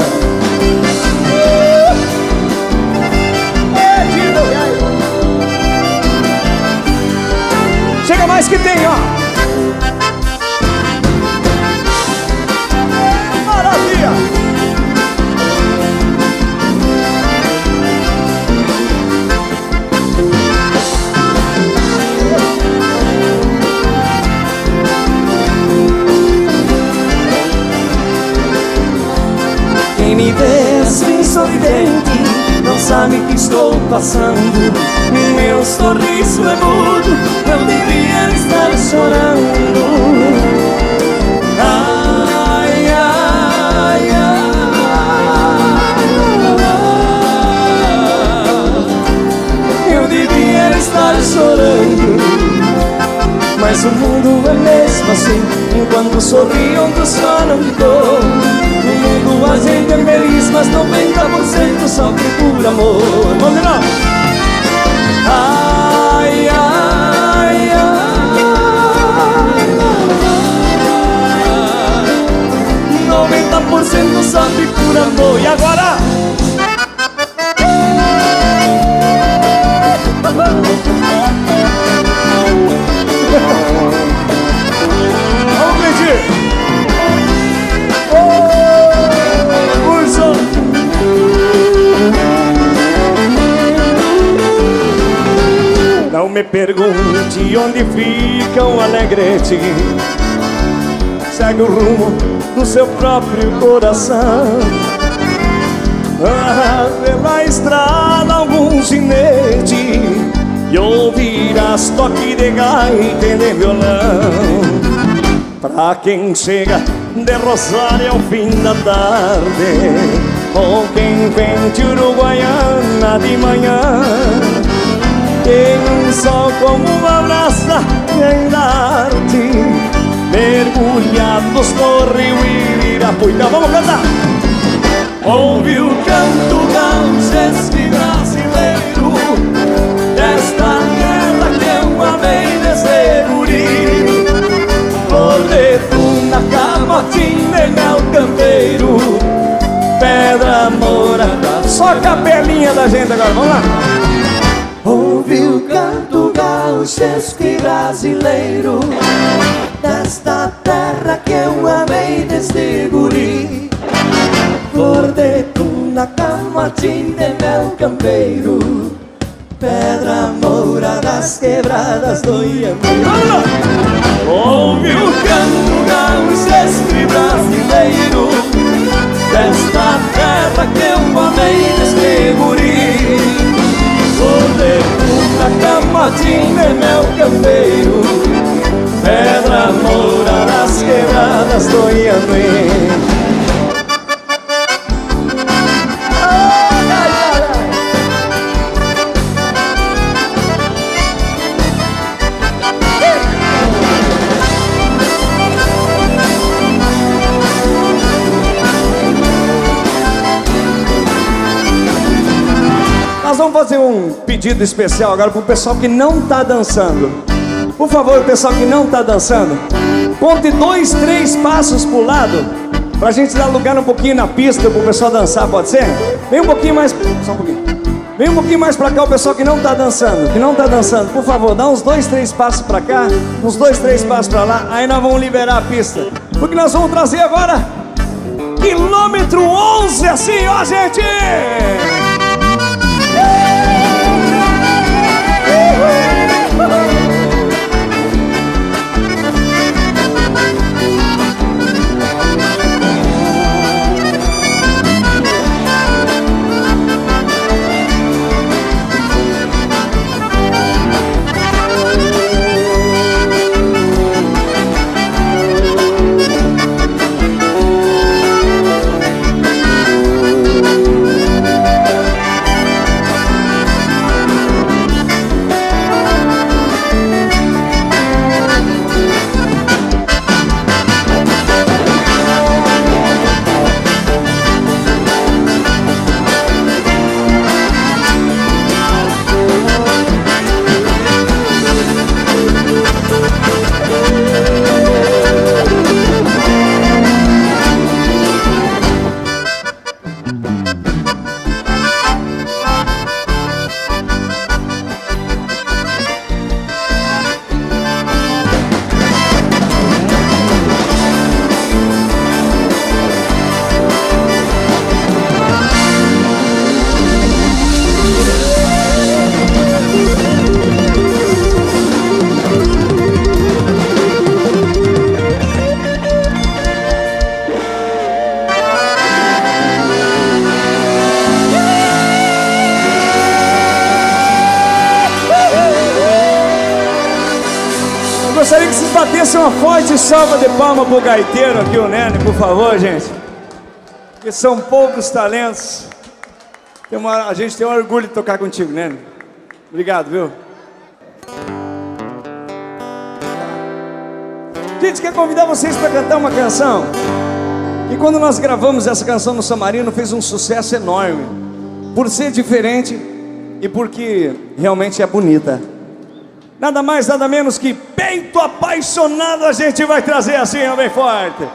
Speaker 4: Chega mais que tem, ó.
Speaker 1: Passando. Meu sorriso é mudo Eu devia o
Speaker 4: alegrete. Segue o rumo do seu próprio coração. Ah, Pela estrada algum ginete E ouvirás toque de gaita e de violão. Pra quem chega de Rosário ao fim da tarde Ou quem vem de Uruguaiana de manhã tem um sol como uma brasa em arte Mergulhados no rio Ibirapuita Vamos cantar!
Speaker 1: Ouve o canto gaúcho brasileiro Desta terra que eu amei desde guri Boleto na camotinha e mel campeiro Pedra morada
Speaker 4: Só a capelinha da gente agora, vamos lá!
Speaker 1: Ouve o canto gauchesco e brasileiro Desta terra que eu amei desde guri. Flor de tuna, camatim de mel campeiro.
Speaker 2: Pedra moura das quebradas do Iamê
Speaker 1: Ouve o canto gaúcho brasileiro Desta terra que eu amei desde guri puta camatinha, meu campeiro. Pedra moura das quebradas do Iamê fazer um pedido especial agora para o pessoal que não está dançando. Por favor, pessoal que não está dançando, conte dois, três passos para o lado, para a gente dar lugar um pouquinho na pista para o pessoal dançar, pode ser? Vem um pouquinho mais, só um pouquinho. Vem um pouquinho mais para cá o pessoal que não está dançando, que não está dançando. Por favor, dá uns dois, três passos para cá, uns dois, três passos para lá. Aí nós vamos liberar a pista, porque nós vamos trazer agora quilômetro 11 assim, ó gente. Salva de palma pro gaiteiro aqui, o Nene, por favor, gente. Porque são poucos talentos. Uma, a gente tem um orgulho de tocar contigo, Nene. Obrigado, viu? Gente, quer convidar vocês para cantar uma canção. E quando nós gravamos essa canção no Samarino, fez um sucesso enorme. Por ser diferente e porque realmente é bonita. Nada mais, nada menos que peito apaixonado a gente vai trazer assim, ó, bem forte.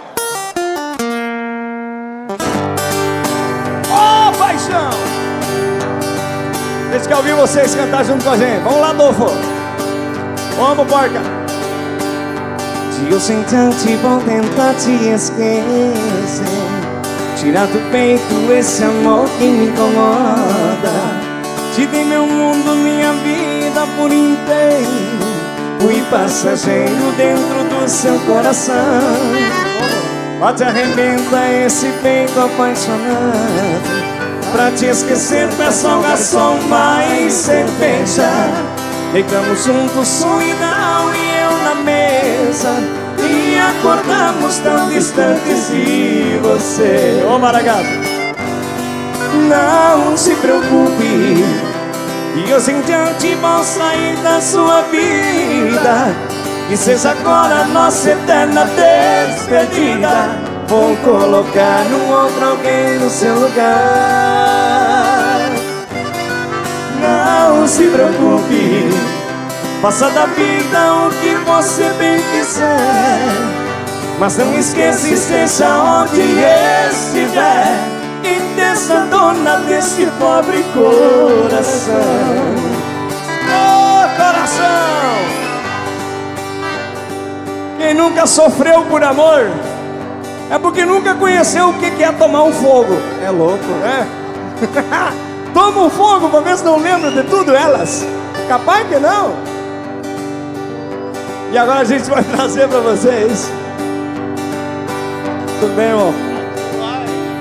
Speaker 1: Oh, paixão! A gente quer ouvir vocês cantar junto com a gente. Vamos lá, Adolfo. Vamos, porca.
Speaker 2: Digo sem tanto vou tentar te esquecer. Tirar do peito esse amor que me incomoda. Te dei meu mundo, minha vida por inteiro Fui passageiro dentro do seu coração. Pode arrebenta esse peito apaixonado. Pra te esquecer peço ao garçom mais cerveja Deitamos juntos solidão e eu na mesa. E acordamos tão distantes de você.
Speaker 1: Ô Maragato
Speaker 2: não se preocupe E eu sem diante vou sair da sua vida. Que seja agora nossa eterna despedida. Vou colocar no outro alguém no seu lugar. Não se preocupe. Faça da vida o que você bem quiser. Mas não esqueça, esteja onde estiver essa dona desse pobre coração.
Speaker 1: Oh, coração! Quem nunca sofreu por amor é porque nunca conheceu o que é tomar um fogo.
Speaker 2: É louco,
Speaker 1: né? Toma um fogo se não lembra de tudo elas. Capaz que não. E agora a gente vai trazer pra vocês. Tudo bem, irmão?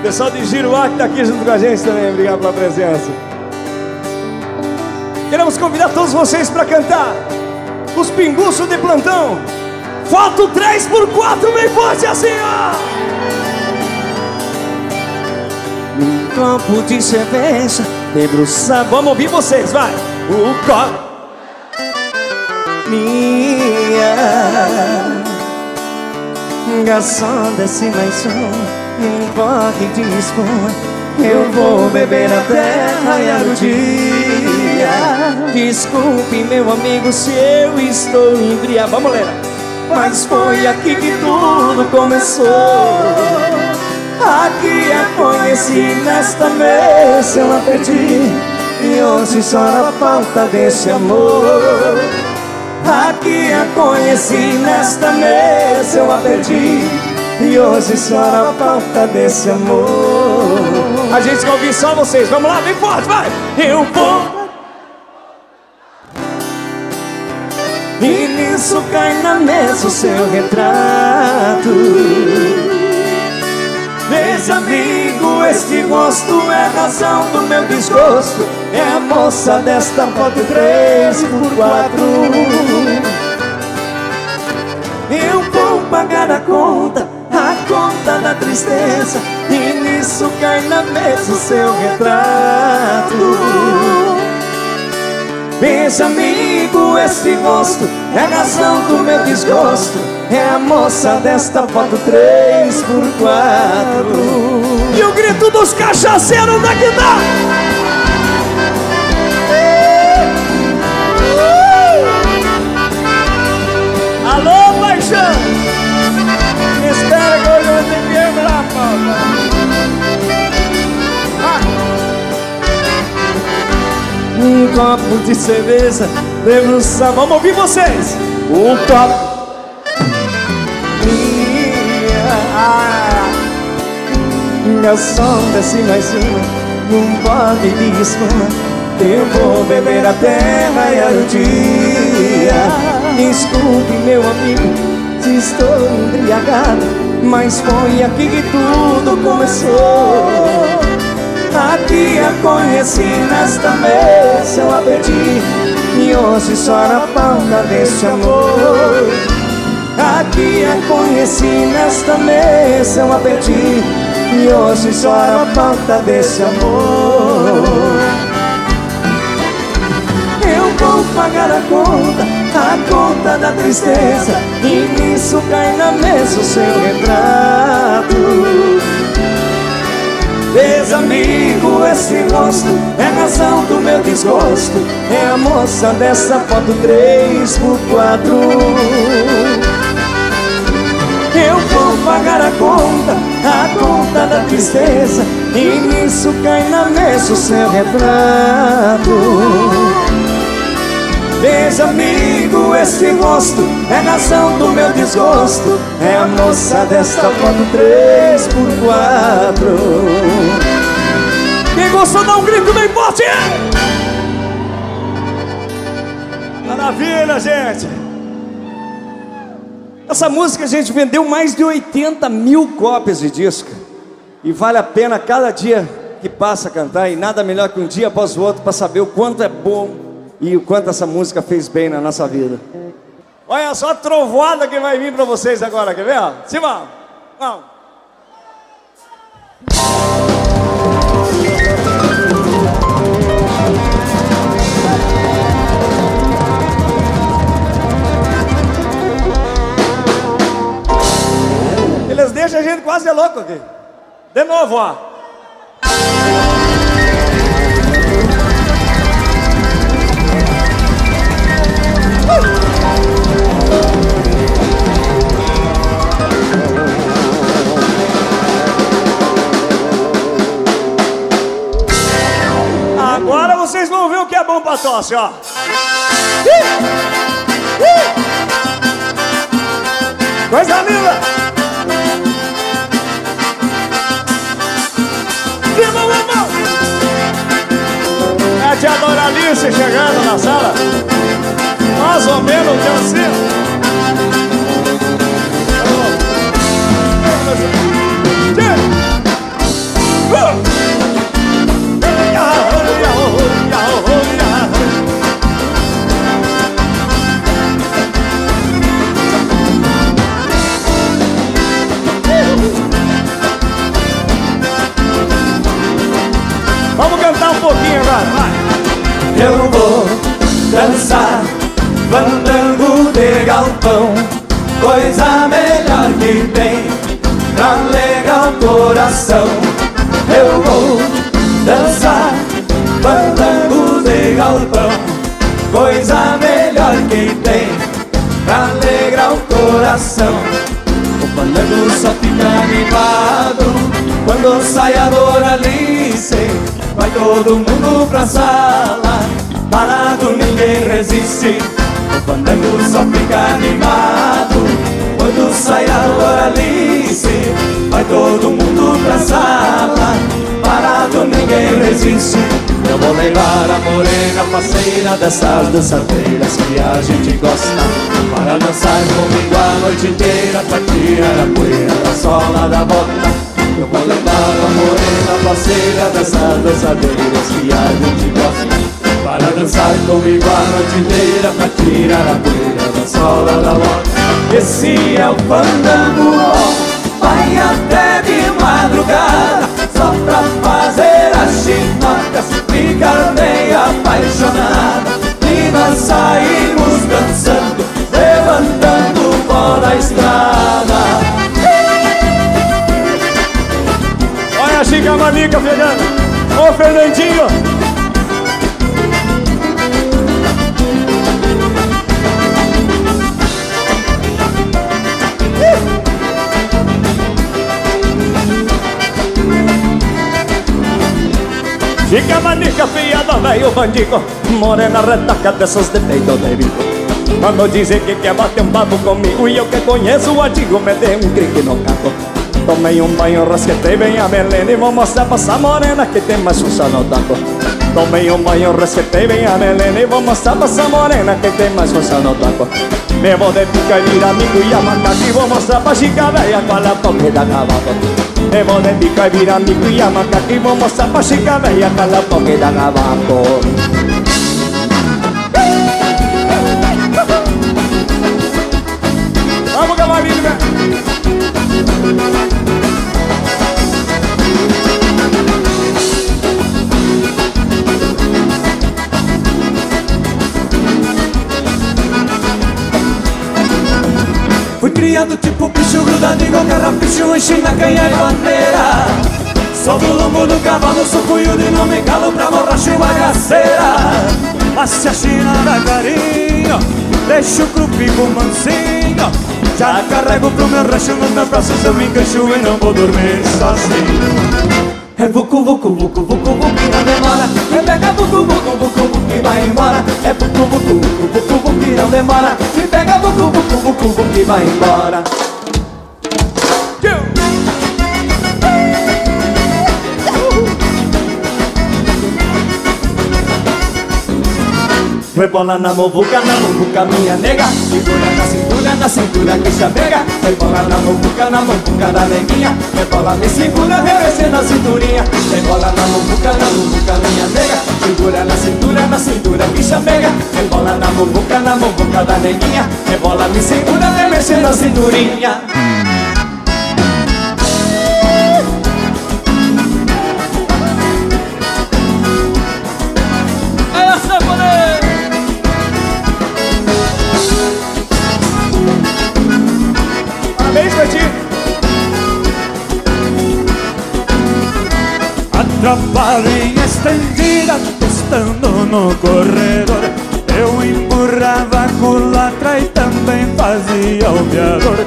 Speaker 1: Pessoal de Giruá que tá aqui junto com a gente também. Obrigado pela presença. Queremos convidar todos vocês para cantar os pinguços de plantão. Foto 3 por 4 bem forte assim, ó. Um copo de cerveja debruçado. Vamos ouvir vocês, vai. O copo. Minha. Garçom, desce mais um. Um pote de espuma. Eu vou beber até raiar o dia. Desculpe, meu amigo, se eu estou embriagado. Vamos ler. Mas foi aqui que tudo começou. Aqui a conheci nesta mesa eu a perdi E hoje só na falta desse amor Aqui a conheci nesta mesa eu a perdi E hoje só na falta desse amor A gente vai ouvir só vocês, vamos lá, bem forte, vai! Eu vou E nisso cai na mesa o seu retrato Veja, amigo, este rosto é a razão do meu desgosto. É a moça desta foto 3 por 4. Eu vou pagar a conta, a conta da tristeza. E nisso cai na mesa o seu retrato. Veja, amigo, este rosto é a razão do meu desgosto. É a moça desta foto 3 por 4 E o grito dos cachaceiros da guitarra. Alô, paixão! Um copo de cerveja, debruçar. Vamos ouvir vocês. Um copo. Minha sombra se mais um, um pote de espuma. Eu vou beber até raiar o dia. Desculpe, meu amigo, se estou embriagado. Mas foi aqui que tudo começou. Aqui a conheci nesta mesa eu a perdi E hoje só na palma desse amor Aqui a conheci nesta mesa eu a perdi E hoje só na falta desse amor Eu vou pagar a conta, a conta da tristeza E nisso cai na mesa o seu retrato. Desamigo esse rosto É razão do meu desgosto. É a moça dessa foto 3 por 4 Eu vou pagar a conta A conta da tristeza E nisso cai na mesa o seu retrato Veja, amigo, esse rosto é razão do meu desgosto. É a moça desta foto 3 por 4 Quem gostou, dá um grito bem forte! Maravilha, gente! Essa música a gente vendeu mais de 80 mil cópias de disco. E vale a pena cada dia que passa a cantar. E nada melhor que um dia após o outro para saber o quanto é bom e o quanto essa música fez bem na nossa vida. Olha só a trovoada que vai vir para vocês agora, quer ver? Sim, vamos. vamos. Eles deixam a gente quase louco aqui. De novo, ó. Agora vocês vão ver o que é bom pra tosse, ó. Coisa linda! Viva o amor! Sente a Doralice chegando na sala. Mais ou menos assim. Vamos pouquinho agora, vai.
Speaker 2: Eu vou dançar fandango de galpão. Coisa melhor que tem pra alegrar o coração. Eu vou dançar fandango de galpão. Coisa melhor que tem pra alegrar o coração. O fandango só fica animado quando sai a Doralice todo mundo pra sala. Parado ninguém resiste. O fandango só fica animado. Quando sai a Doralice Vai todo mundo pra sala. Parado ninguém resiste. Eu vou levar a morena parceira Dessas dançadeiras que a gente gosta. Para dançar comigo a noite inteira Pra tirar a poeira da sola da bota eu vou levar a morena parceira dessas dançadeiras que a gente gosta Para dançar comigo a noite inteira Pra tirar a poeira da sola da bota Esse é o fandango, vai até de madrugada Só pra fazer as chinocas ficar bem apaixonada
Speaker 1: bandido Morena retaca dessas de peito de bico Quando dizem que quer bater um papo comigo E eu que conheço o antigo me dê um crique no caco Tomei um banho, rasquetei bem a melena E vou mostrar pra essa morena que tem mais força no taco Tomei um banho, rasquetei bem a melena E vou mostrar pra essa morena que tem mais força no taco Me vou de pica e vira amigo e a macaca E vou mostrar pra chica velha qual é a toque da cavalo Me vou de pica e vira amigo e a macaca E vou mostrar pra chica
Speaker 2: Fui criado tipo bicho grudado igual carrapicho Enchi na canha e bandeira. Sou do lombo do cavalo, sou cunho de não me calo Pra borracha e bagaceira. Mas se a China dá carinho Deixo o crupico mansinho. Já carrego pro meu rancho nos meus braços Eu me engancho e não vou dormir sozinho. É vucu, vucu, vucu, vucu, vucu, não demora pega vucu, vucu, vucu, vucu e vai embora É vucu, vucu, vucu, vucu, vucu e não demora Me pega vucu, vucu, vucu, vucu e vai embora Rebola na muvuca, na muvuca minha nega Segura na cintura, na cintura que chamega Rebola na muvuca, na muvuca da neguinha. Rebola me segura, reveste na cinturinha. Rebola na muvuca, na muvuca minha nega. Segura na cintura, na cintura que chamega Rebola na muvuca, na muvuca da neguinha. Rebola me segura, reveste na cinturinha Atrapalhinha estendida, estando no corredor. Eu empurrava a culatra e também fazia o viador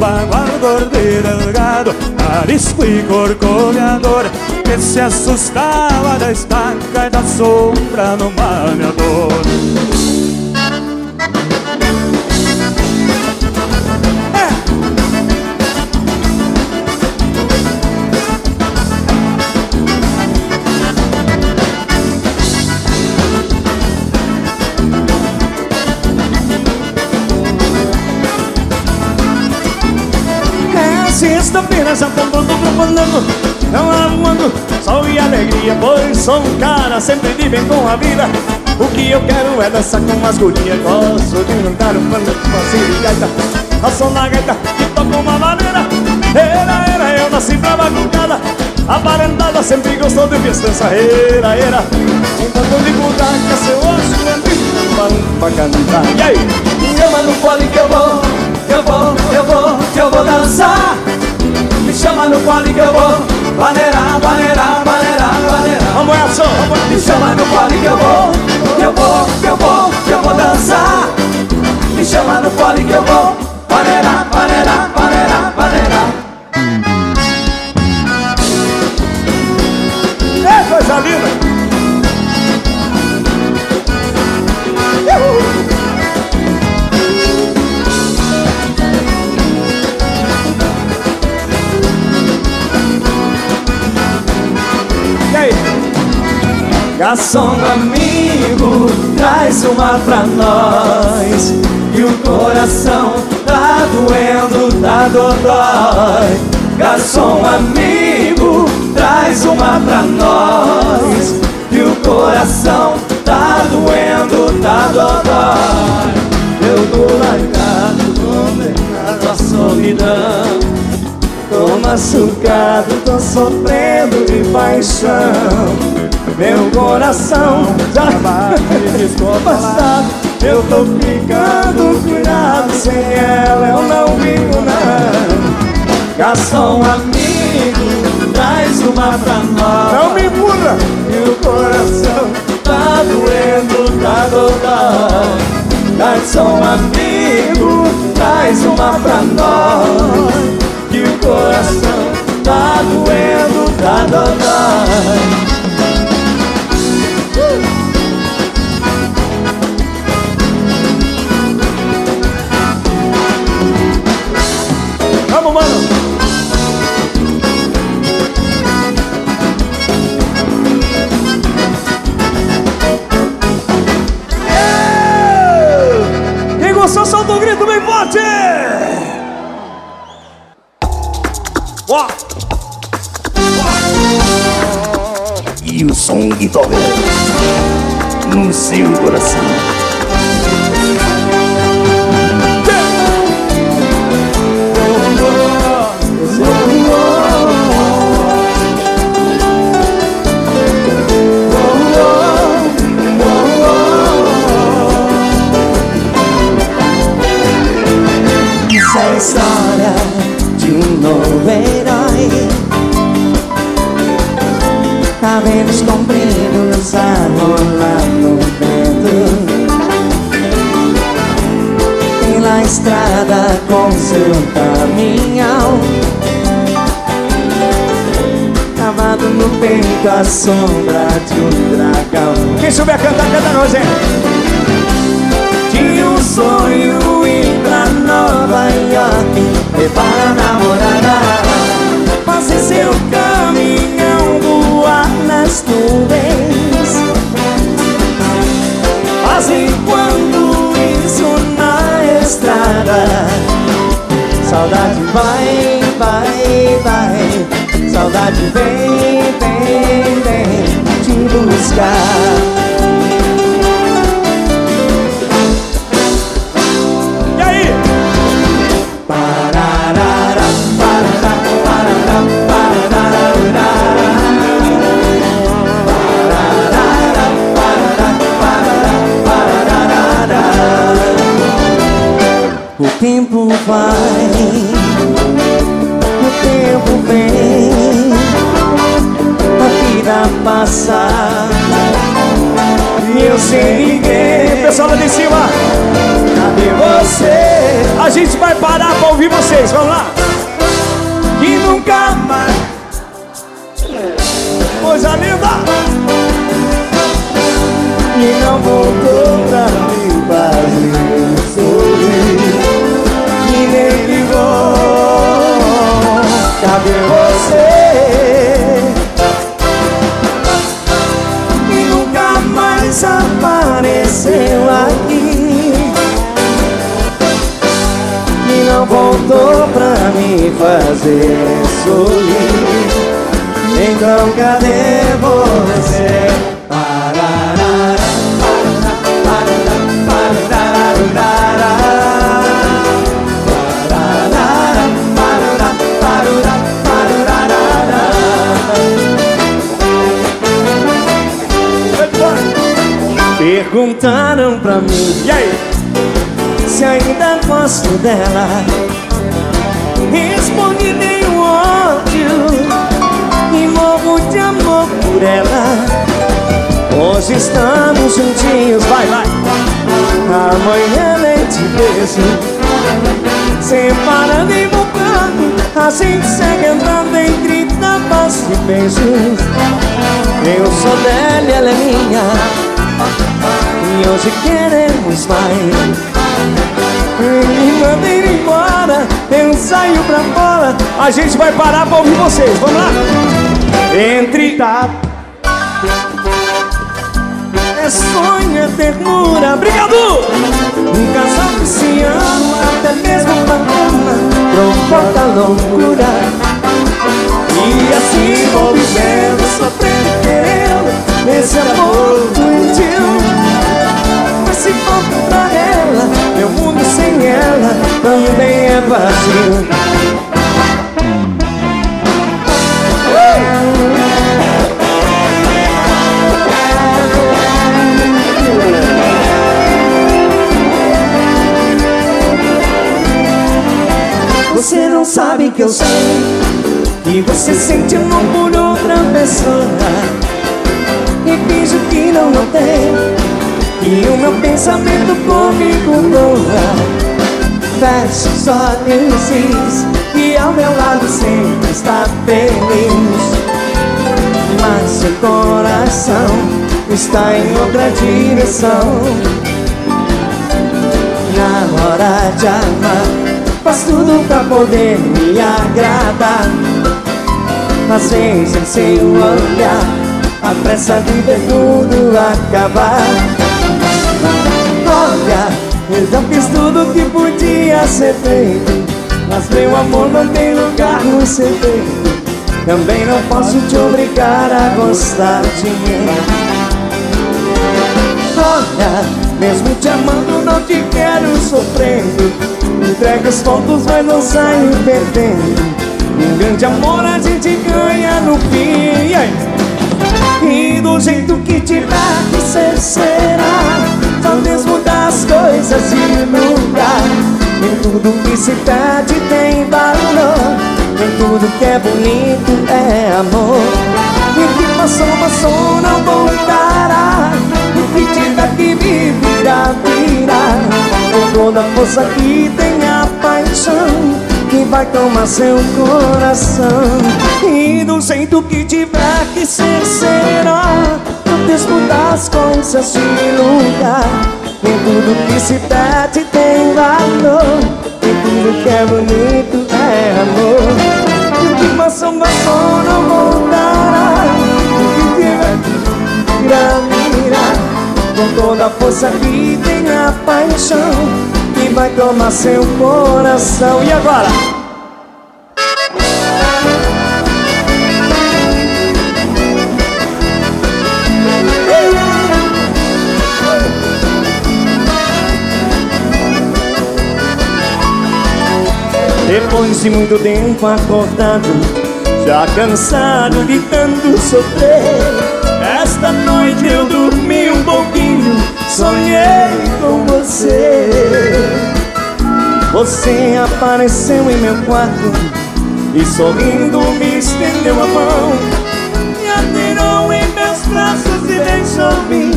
Speaker 2: Baguardor de delgado, arisco e corcoveador Que se assustava da estaca e da sombra no maneador sexta-feira tô todo trabalhando Não arrumando sol e alegria Pois sou um cara sempre de bem com a vida. O que eu quero é dançar com as gurias. Gosto de andar um pano com a sirigaita A som na gaita que toca uma maneira Era, era, eu nasci pra bagunçada Aparentada sempre gostou de festança Era, era. Então tô de que se eu acho grande Pra cantar. E aí?
Speaker 1: Chama no fole que eu vou Que eu vou, eu vou, que eu vou dançar chama no fole que eu vou. Paneirar, paneirar, paneirar, paneirar
Speaker 2: Vamos essa,
Speaker 1: Me chama no fole que eu vou. Que eu vou, que eu vou, que eu vou dançar. Me chama no fole que eu vou Garçom amigo, traz uma pra nós. E o coração tá doendo, tá dodói Garçom amigo, traz uma pra nós. E o coração tá doendo, tá dodói Eu tô largado, condenado à solidão Tô machucado, tô sofrendo de paixão. Meu coração já bate descontrolado Eu tô ficando curado, sem ela eu não vivo não. Garçom amigo, traz uma pra nós.
Speaker 2: Não me
Speaker 1: E o coração tá doendo, tá dodói Garçom amigo, traz uma pra nós coração tá doendo, tá dodói
Speaker 2: Vamos, mano!
Speaker 1: Que toca no seu coração. Seu caminhão Cavado no peito a sombra de um dragão.
Speaker 2: Quem souber cantar, canta nós, hein?
Speaker 1: Tinha um sonho ir pra Nova York Levar a namorada. Fazer seu caminhão voar nas nuvens. Mas enquanto isso na estrada Saudade vai, vai, vai. Saudade vem, vem, vem te buscar vai, o tempo vem, a vida passa e eu sem ninguém.
Speaker 2: Pessoal lá de cima,
Speaker 1: cadê você?
Speaker 2: A gente vai parar pra ouvir vocês, vamos lá.
Speaker 1: E nunca hoje queremos mais. Me manda ir embora Eu saio pra fora.
Speaker 2: A gente vai parar pra ouvir vocês, vamos lá?
Speaker 1: Entre tá É sonho, é ternura. Obrigado! Um casal que se ama Até mesmo na cama Provoca loucura. E assim vou vivendo Sofrendo, querendo Esse amor doentio for pra ela. Meu mundo sem ela também é vazio. Você não sabe que eu sei Que você sente amor por outra pessoa. E finge que não notei e o meu pensamento comigo voa Fecha os olhos e ao meu lado sempre está feliz. Mas seu coração está em outra direção. Na hora de amar Faz tudo pra poder me agradar. Às vezes sem o olhar A pressa de ver tudo acabar eu já fiz tudo que podia ser feito Mas meu amor não tem lugar no seu peito. Também não posso te obrigar a gostar de mim. Olha, mesmo te amando não te quero sofrendo. Entrega os pontos mas não saio perdendo. Um grande amor a gente ganha no fim E do jeito que tiver que ser será só mesmo das coisas lugar. Nem tudo que se perde tem valor. Nem tudo que é bonito é amor. E que passou, passou, não voltará O que tiver que vir, virá, virá Com toda força que tem a paixão que vai tomar seu coração. E do jeito que tiver que ser, será mesmo das coisas de lugar. Nem tudo que se perde tem valor. Nem tudo que é bonito é amor. E o que passou, passou, não voltará. O que tiver irá mirar Com toda a força que tem a paixão Que vai tomar seu coração. E agora? De muito tempo acordado Já cansado de tanto sofrer. Esta noite eu dormi um pouquinho Sonhei com você. Você apareceu em meu quarto E sorrindo me estendeu a mão. Me atirou em meus braços e deixou-me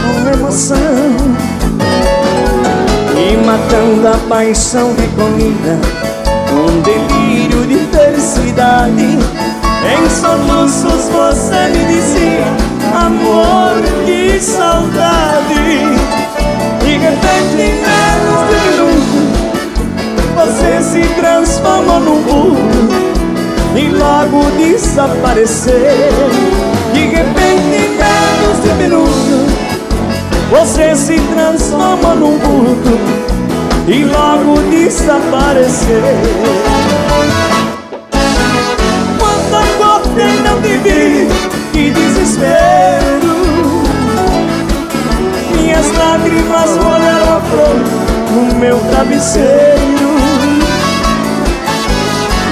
Speaker 1: com emoção. E matando a paixão recolhida um delírio de felicidade. Em soluços você me dizia Amor, que saudade. E repente em menos de minuto Você se transformou num burro E logo desapareceu. De repente em menos de minuto Você se transforma num burro e logo desaparecer. Quando acordei não te vi, que desespero. Minhas lágrimas molharam a flor no meu travesseiro.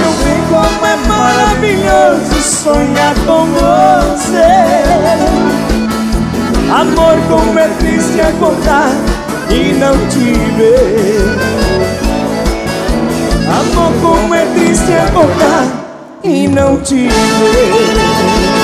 Speaker 1: Eu vi como é maravilhoso sonhar com você. Amor, como é triste acordar e não te ver. Amor, como é triste acordar e não te ver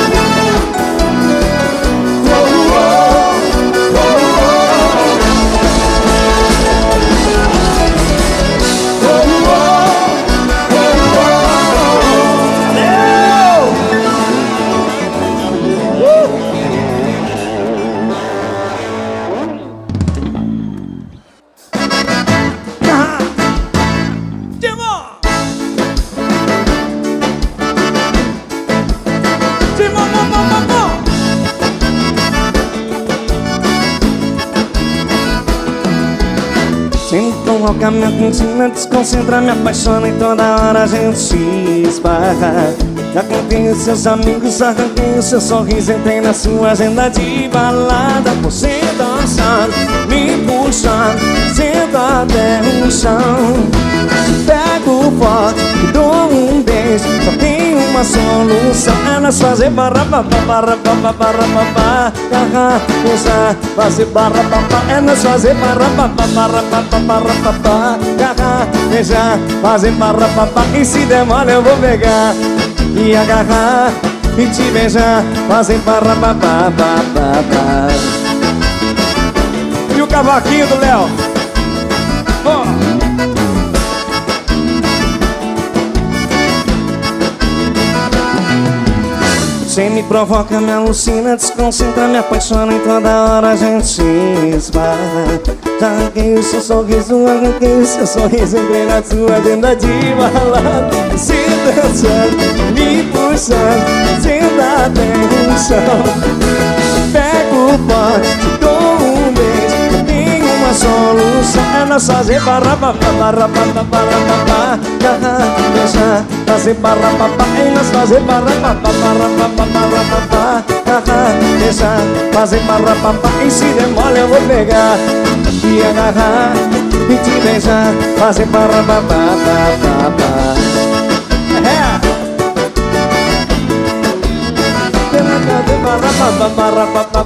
Speaker 1: Provoca minha cantina, desconcentra, me apaixona E toda hora a gente se esbarra. Já contei os seus amigos, arranquei o seu sorriso Entrei na sua agenda de balada. Você dançando, me puxando Senta até o chão. Pego forte dou um beijo Só tem uma solução. É nós fazer barra papá, barra papá, barra papá Garra, usar, fazer barra papá É nós fazer barra papá, barra papá, barra papá Garra, beijar, fazer barra papá E se der mole eu vou pegar. E agarrar e te beijar. Fazer barra papá, papá, E o cavaquinho do Léo Você me provoca, me alucina, desconcentra, me apaixona E toda hora a gente se esbarra. Arranquei o seu sorriso, arranquei o seu sorriso Entrei na sua agenda de balada. Se dançando, me puxando Senta chão. Pego o pote, uma solução É nós fazer barra, barra, barra, barra, barra, barra Deixa fazer barra, barra É nós fazer barra, barra, barra, barra, barra, barra Deixa fazer barra, barra E se demora eu vou pegar E agarrar e te beijar Fazer barra,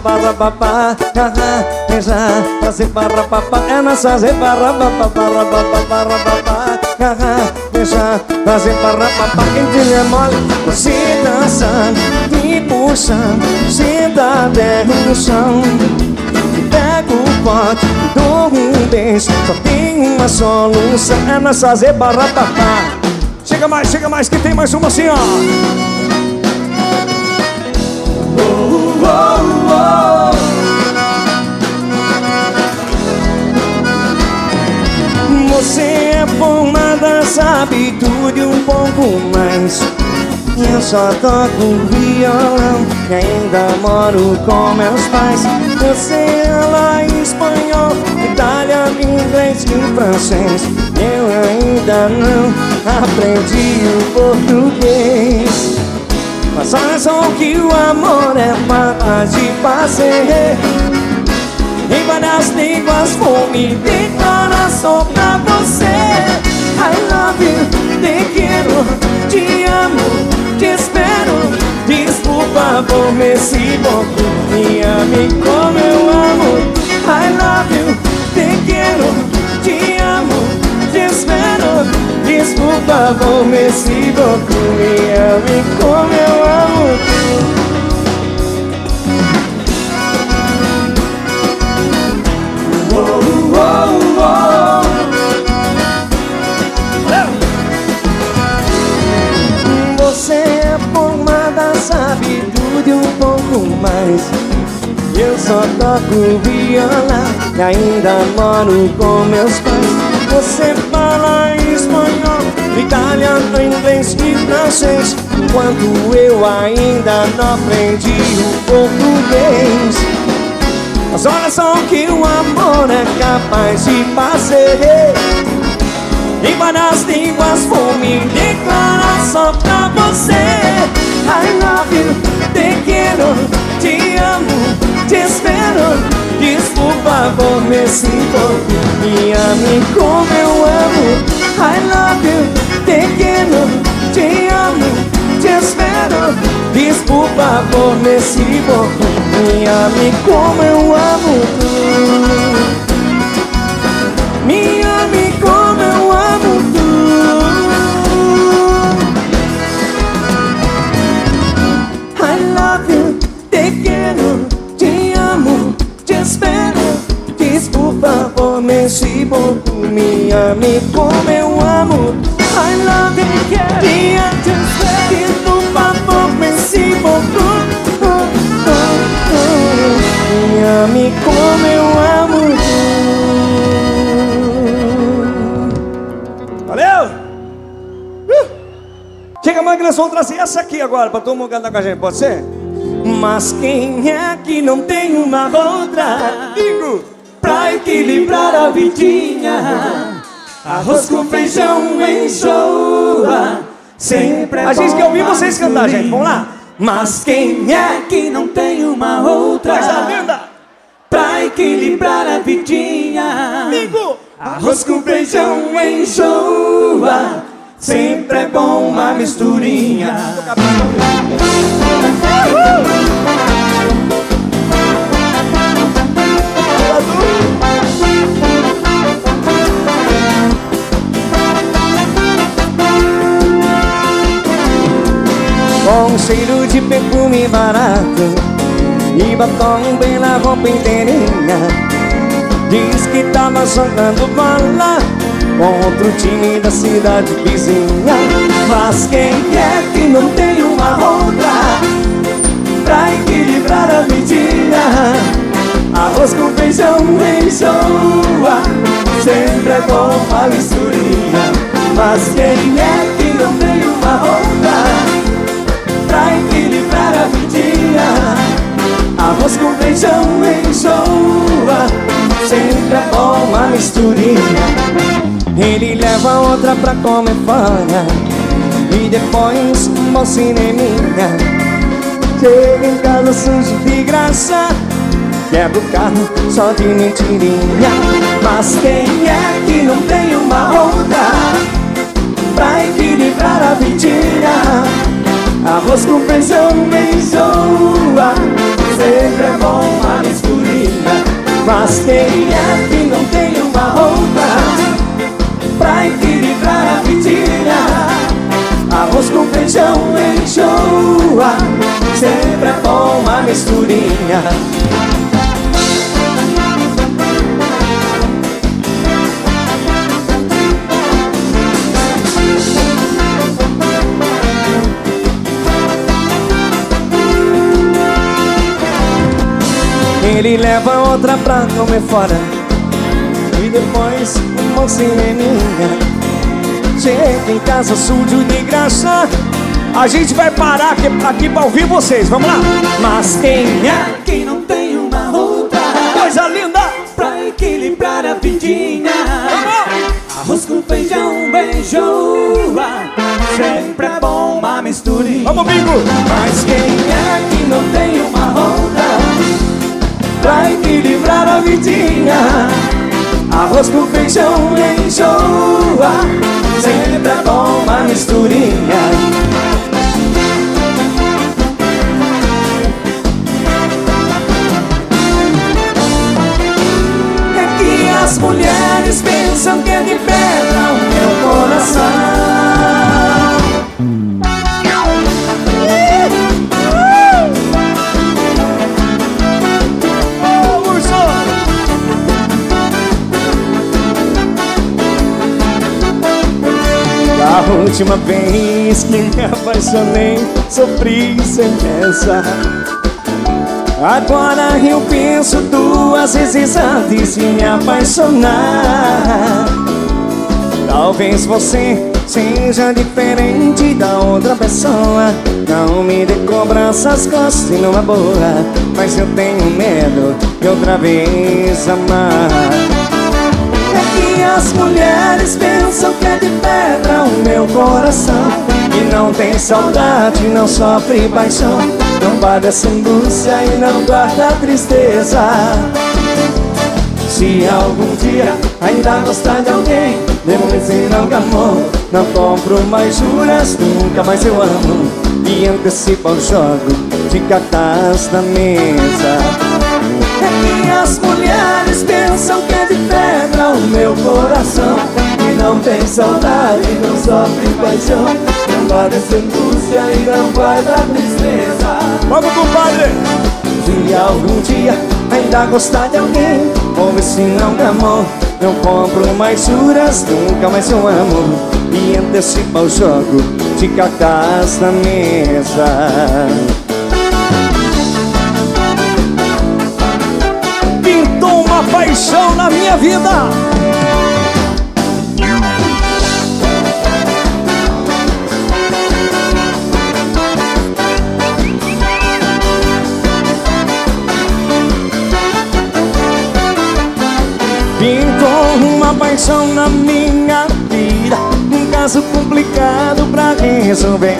Speaker 1: barra, barra, barra É! Beijar, fazer barra papá É nós fazer barra papá Barra papá, barra papá Beijar, fazer barra papá Quem tiver mole, você dançando Me puxando, senta até no chão. Pego o pote, dou um beijo Só tem uma solução É nós fazer barra papá. Chega mais, chega mais que tem mais uma assim ó você é formada, sabe tudo um pouco mais. Eu só toco violão e ainda moro com meus pais. Você fala espanhol, italiano, inglês e francês. Eu ainda não aprendi o português mas olha só que o amor é capaz de fazer. Em várias línguas vou me declarar só pra você. I love you, te quero, te amo, te espero. Desculpa por me equivoco, me ame como eu amo. I love you, te quero, te amo, Desculpa por me equivoco, me ame como eu amo. Você é formada, sabe tudo e um pouco mais. Eu só toco viola e ainda moro com meus pais Você fala espanhol, italiano, inglês e francês. Enquanto eu ainda não aprendi o português. Mas olha só o que o amor é capaz de fazer. Várias línguas Vou me declarar só pra você. I love you, te quero, te amo, te espero. Diz por favor, me sinto Me ame como eu amo. I love you, te quero, te amo, te espero. Diz por favor, me sinto Me ame como eu amo. Me ame como eu amo. I mexe pouco Me ame como eu amo I love you, amo, te espero Diz por favor, mexe pouco oh, oh, oh. Me ame como eu amo Valeu! Uh! Chega mais que nós vamos trazer essa aqui agora Pra todo mundo cantar com a gente, pode ser? Mas quem é que não tem uma outra? Digo!
Speaker 2: Pra equilibrar a vidinha Arroz com feijão enjoa Sempre é
Speaker 1: A gente quer ouvir vocês cantar, gente, vamos lá!
Speaker 2: Mas quem é que não tem uma outra?
Speaker 1: Coisa linda!
Speaker 2: Pra equilibrar a vidinha
Speaker 1: Amigo!
Speaker 2: Arroz com feijão enjoa Sempre é bom uma misturinha
Speaker 1: Com cheiro de perfume barato. E batom bem na roupa inteirinha. Diz que tava jogando bola Com outro time da cidade vizinha.
Speaker 2: Mas quem é que não tem uma outra Pra equilibrar a vidinha Arroz com feijão enjoa Sempre é bom uma misturinha. Mas quem é que não tem uma outra Equilibrar a vidinha Arroz com feijão enjoa Sempre é bom uma misturinha.
Speaker 1: Ele leva outra pra comer fora E depois uma cineminha. Chega em casa sujo de graça Quebra o carro só de mentirinha.
Speaker 2: Mas quem é que não tem uma outra Pra equilibrar a vidinha Arroz com feijão enjoa. Sempre é bom uma misturinha Mas quem é que não tem uma outra Pra equilibrar a vidinha Arroz com feijão enjoa. Sempre é bom uma misturinha
Speaker 1: Ele leva outra pra comer fora. E depois uma cineminha Chega em casa sujo de graça. A gente vai parar aqui, aqui pra ouvir vocês, vamos lá. Mas quem é?
Speaker 2: que não tem uma outra
Speaker 1: Coisa linda!
Speaker 2: Pra equilibrar a vidinha. Arroz com feijão beijoa Sempre é bom uma misturinha.
Speaker 1: Vamos, bingo!
Speaker 2: Mas quem é que não tem equilibrar a vidinha Arroz com feijão enjoa. Sempre é bom uma misturinha. É que as mulheres pensam que é de pedra o meu coração
Speaker 1: A última vez que me apaixonei Sofri sem Agora eu penso duas vezes antes de me apaixonar. Talvez você seja diferente da outra pessoa. Não me dê cobranças, gosto numa boa. Mas eu tenho medo de outra vez amar as mulheres pensam que é de pedra o meu coração. E não tem saudade, não sofre paixão. Não guarda essa angústia e não guarda tristeza. Se algum dia ainda gostar de alguém Demore não amor Não compro mais juras, nunca mais eu amo. E antecipa o jogo de cartas na mesa meu coração. E não tem saudade, não sofre paixão. Não guarda essa angústia e não guarda tristeza.
Speaker 2: Vamos, compadre!
Speaker 1: Se algum dia ainda gostar de alguém Vou ver se não me amou. Não compro mais juras, nunca mais eu amo. E antecipa o jogo de cartas na mesa.
Speaker 2: Pintou uma paixão na minha vida
Speaker 1: paixão na minha vida. Um caso complicado pra resolver.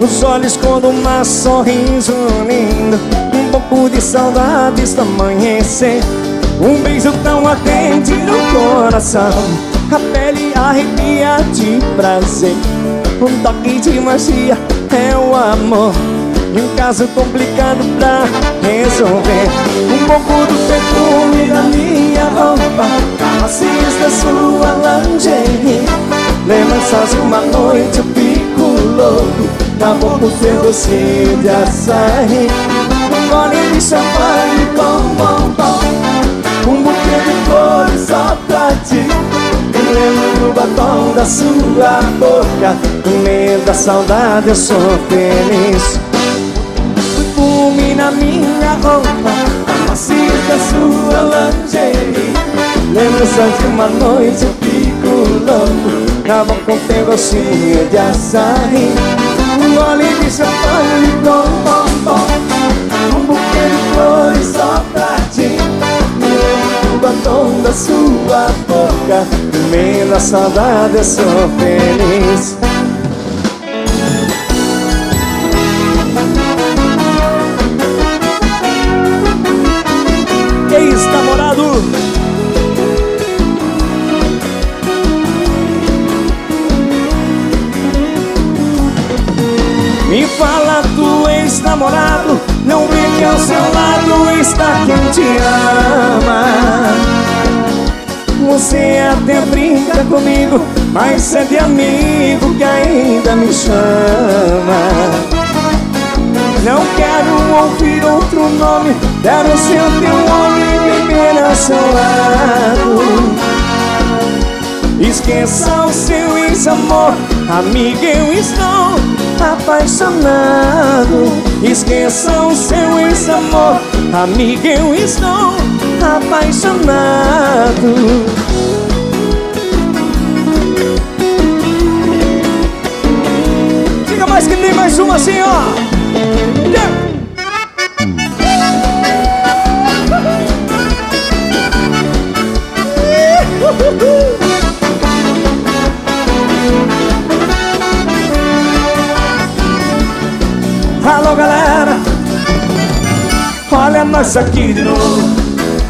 Speaker 1: Os olhos quando um sorriso lindo. Um pouco de saudades do amanhecer. Um beijo tão ardente no coração. A pele arrepia de prazer. Um toque de magia é o amor um caso complicado pra resolver. Um pouco do perfume da minha roupa. Macios da sua lingerie. Lembranças de uma noite eu fico louco boca o seu doce de açaí. Um gole de champanhe com bombom. Um buquê de flores só pra ti. Lembro do batom da sua boca. No meio da saudade eu sou feliz na minha roupa A macia da sua lingerie. Lembrança de uma noite eu fico louco Na boca tem gostinho de açaí. Um gole de champanhe com bombom Um buquê de flores só pra ti. O batom da sua boca No meio da saudade eu sou feliz ex-namorado Não vê ao seu lado está quem te ama. Você até brinca comigo Mas é de amigo que ainda me chama. Não quero ouvir outro nome Quero ser teu homem e ao seu lado. Esqueça o seu ex-amor Amiga, eu estou apaixonado. Esqueça o seu ex-amor. Amiga, eu estou apaixonado.
Speaker 2: Diga mais que tem mais uma ó. Yeah.
Speaker 1: Olha nós aqui de novo.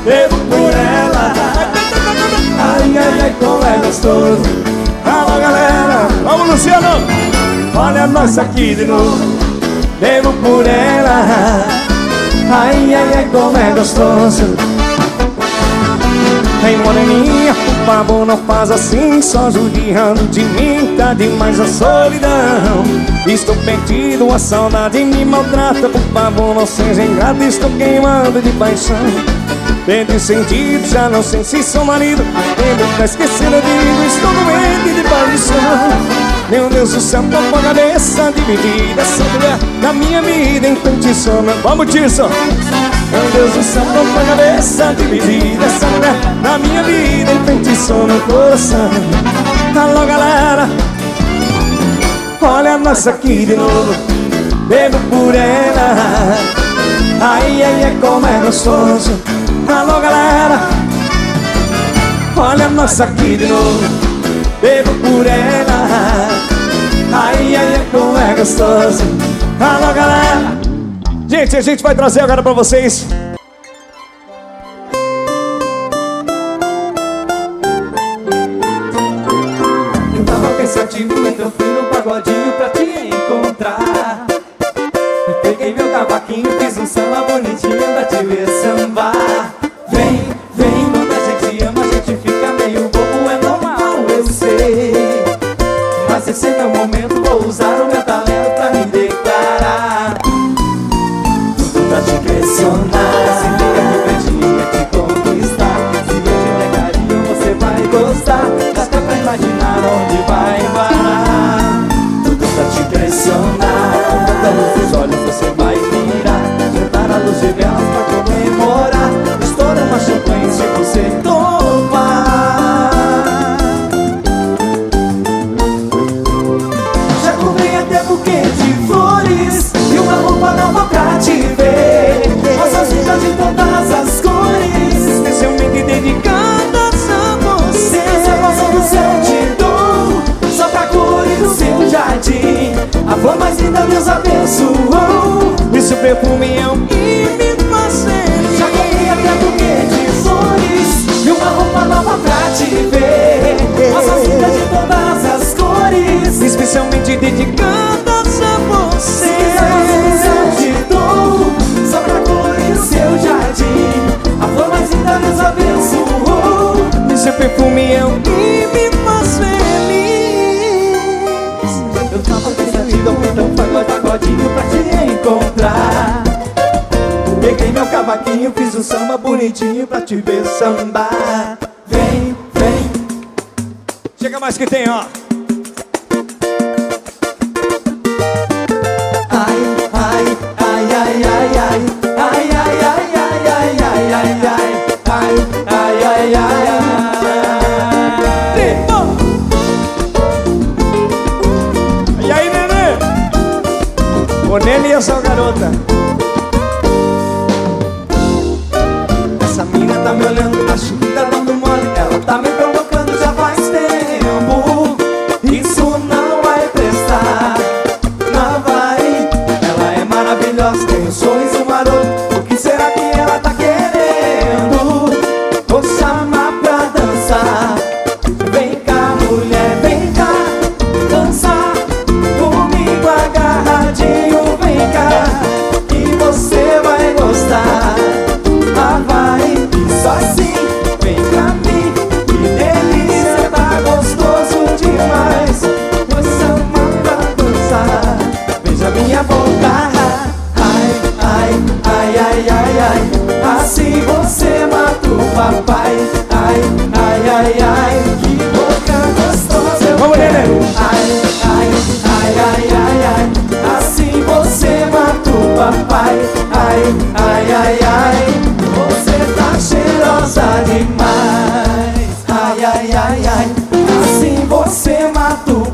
Speaker 1: Devo por ela. Ai, ai, ai, como é gostoso. Alô galera.
Speaker 2: Vamos Luciano.
Speaker 1: Olha nós aqui de novo. Devo por ela. Ai, ai, ai, como é gostoso. Ei, moreninha, favor não faz assim Só judiando de mim, tá demais a solidão. Estou perdido, a saudade me maltrata Por favor não seja ingrato, estou queimando de paixão. Perdi sentido, já não sei se sou marido Ainda tá esquecendo de estou doente de paixão. Meu Deus do céu, tô com a cabeça dividida Essa mulher da minha vida tanto sono Vamos, Tirson! Meu Deus do céu, não foi cabeça dividida Essa mulher na minha vida enfeitiçou meu coração. Alô galera, olha nós aqui de novo Bebo por ela. Ai, ai, ai, é como é gostoso. Alô galera,
Speaker 2: olha nós aqui de novo Bebo por ela. Ai, ai, ai, é como é gostoso. Alô galera. Gente, a gente vai trazer agora para vocês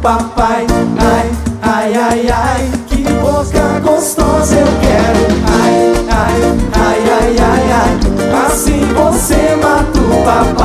Speaker 1: papai Ai, ai, ai, ai Que boca gostosa eu quero. Ai, ai, ai, ai, ai, ai Assim você mata o papai.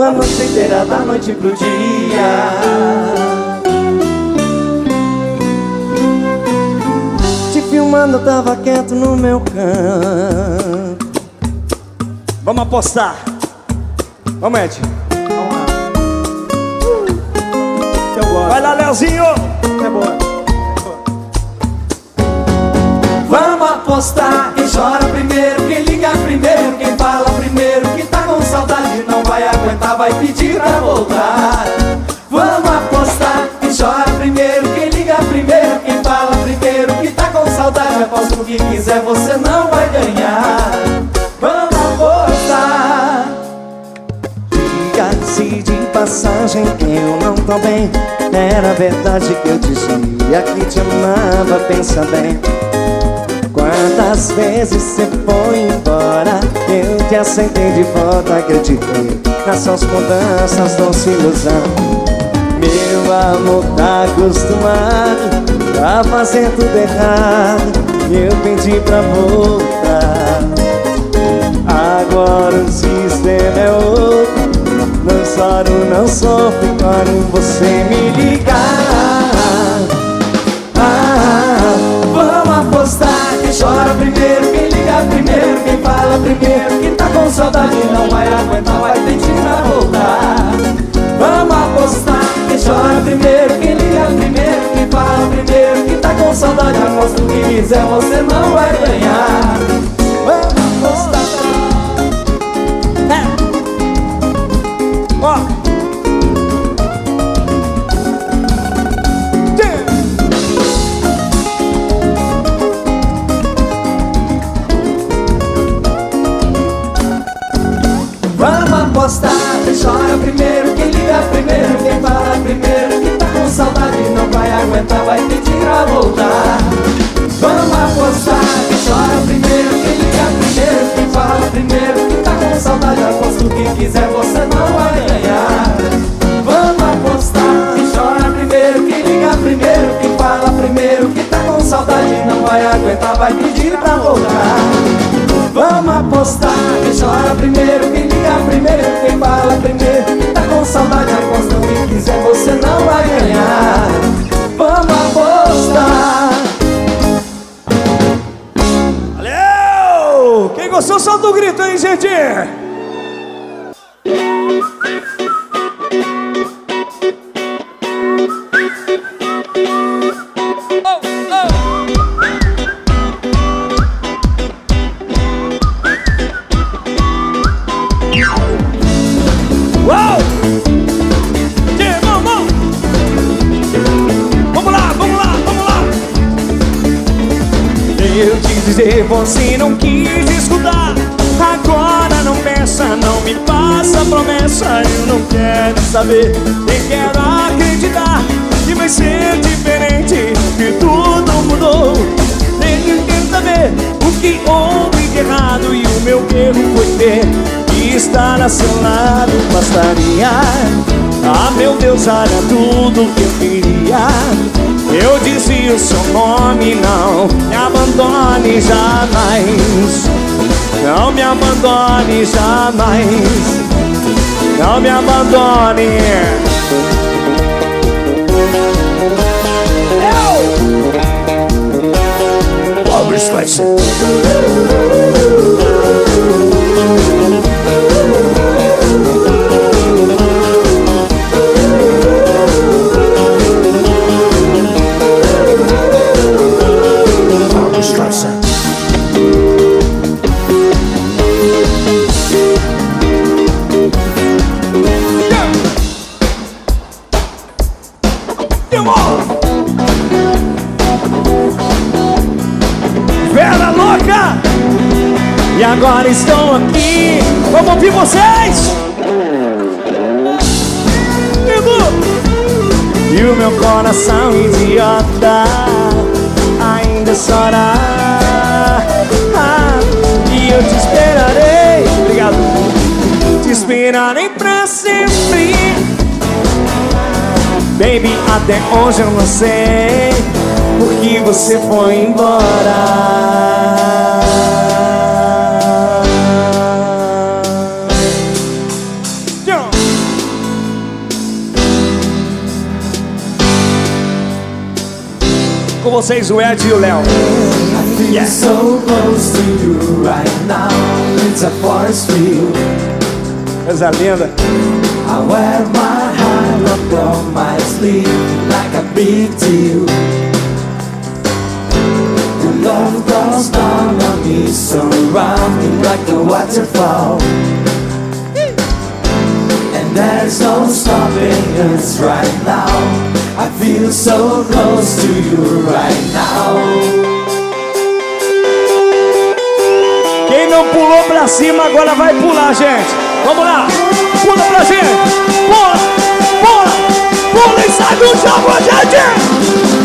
Speaker 2: A noite inteira, da noite pro dia.
Speaker 1: Te filmando, eu tava quieto no meu canto. Vamos apostar. Vamos, Ed.
Speaker 2: Vamos lá.
Speaker 1: Eu gosto Vai lá, Leozinho.
Speaker 2: É boa. Vamos apostar Quem chora vai pedir pra voltar. Vamos apostar Quem chora primeiro, quem liga primeiro Quem fala primeiro, que tá com saudade Aposto o que quiser, você não vai ganhar. Vamos apostar.
Speaker 1: Diga-se de passagem que eu não tô bem. Era verdade que eu dizia que te amava, pensa bem. Quantas vezes você foi embora Eu te aceitei de volta, acreditei Nas suas mudanças, doce ilusão. Meu amor tá acostumado A fazer tudo errado Eu pedi pra voltar. Agora o sistema é outro Não choro, não sofro quando você me ligar
Speaker 2: liga primeiro Quem fala primeiro, quem tá com saudade Não vai aguentar, vai pedir pra voltar. Vamos apostar Quem chora primeiro, quem liga primeiro Quem fala primeiro, quem tá com saudade Aposto que quiser, você não vai ganhar aguentar, vai pedir pra voltar. Vamos apostar, quem chora primeiro, quem liga primeiro, quem fala primeiro, quem tá com saudade, aposto que quiser, você não vai ganhar. Vamos apostar, quem chora primeiro, quem liga primeiro, quem fala primeiro, quem tá com saudade não vai aguentar, vai pedir pra voltar. Vamos apostar, quem chora primeiro, quem liga primeiro, quem fala primeiro, quem tá com saudade, aposta o que quiser, você não vai ganhar.
Speaker 1: Gostou, solta o grito aí, gente! Uau! Yeah, vamos, faça promessa Eu não quero saber, nem quero acreditar Que vai ser diferente, que tudo mudou. Nem tenta ver o que houve de errado E o meu erro foi ter que estar a seu lado. Bastaria, ah meu Deus, olha tudo que eu queria. Eu dizia o seu nome, não me abandone jamais. Não me abandone jamais. Não me abandone. Eu! Pobre Spicer. agora estão aqui. Vamos ouvir vocês! E o meu coração idiota ainda chora. Ah, e eu te esperarei, obrigado. Te esperarei pra sempre. Baby, até hoje eu não sei por que você foi embora. vocês, o Ed e o Léo. Yeah.
Speaker 2: So close to you right now. It's a force field.
Speaker 1: Coisa linda.
Speaker 2: I wear my heart up on my sleeve like a big deal. Your love grows down on me, surrounding like a waterfall. There's no stopping us right now. I feel so close to you right now.
Speaker 1: Quem não pulou pra cima agora vai pular, gente. Vamos lá, pula pra gente Pula, pula, pula e sai do chão gente.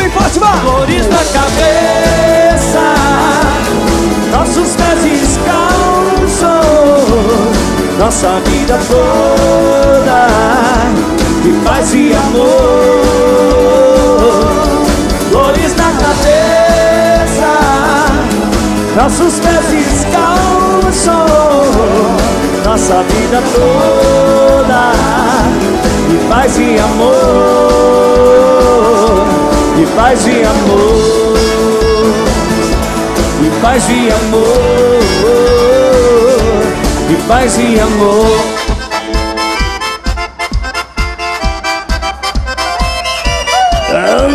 Speaker 1: também, Fátima! Flores na cabeça Nossos
Speaker 2: pés descalços Nossa
Speaker 1: vida toda De paz e amor Flores na cabeça Nossos pés descalços Nossa vida toda De paz e amor de paz e amor, de paz e amor, de paz e amor.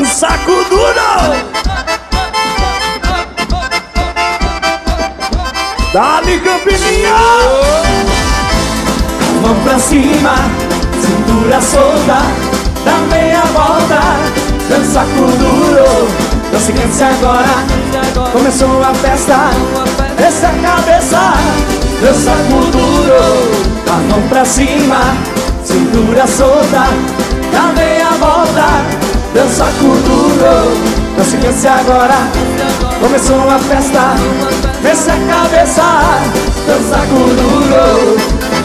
Speaker 1: saco duro! Dali Campininha!
Speaker 2: Mão pra cima, cintura solta, dá meia volta, com duro. Não se canse agora, começou a festa, desce a cabeça, dança com duro. A mão pra cima, cintura solta, dá meia volta. Dança duro, Não se canse agora. Começou a festa. Desce a cabeça Dança duro.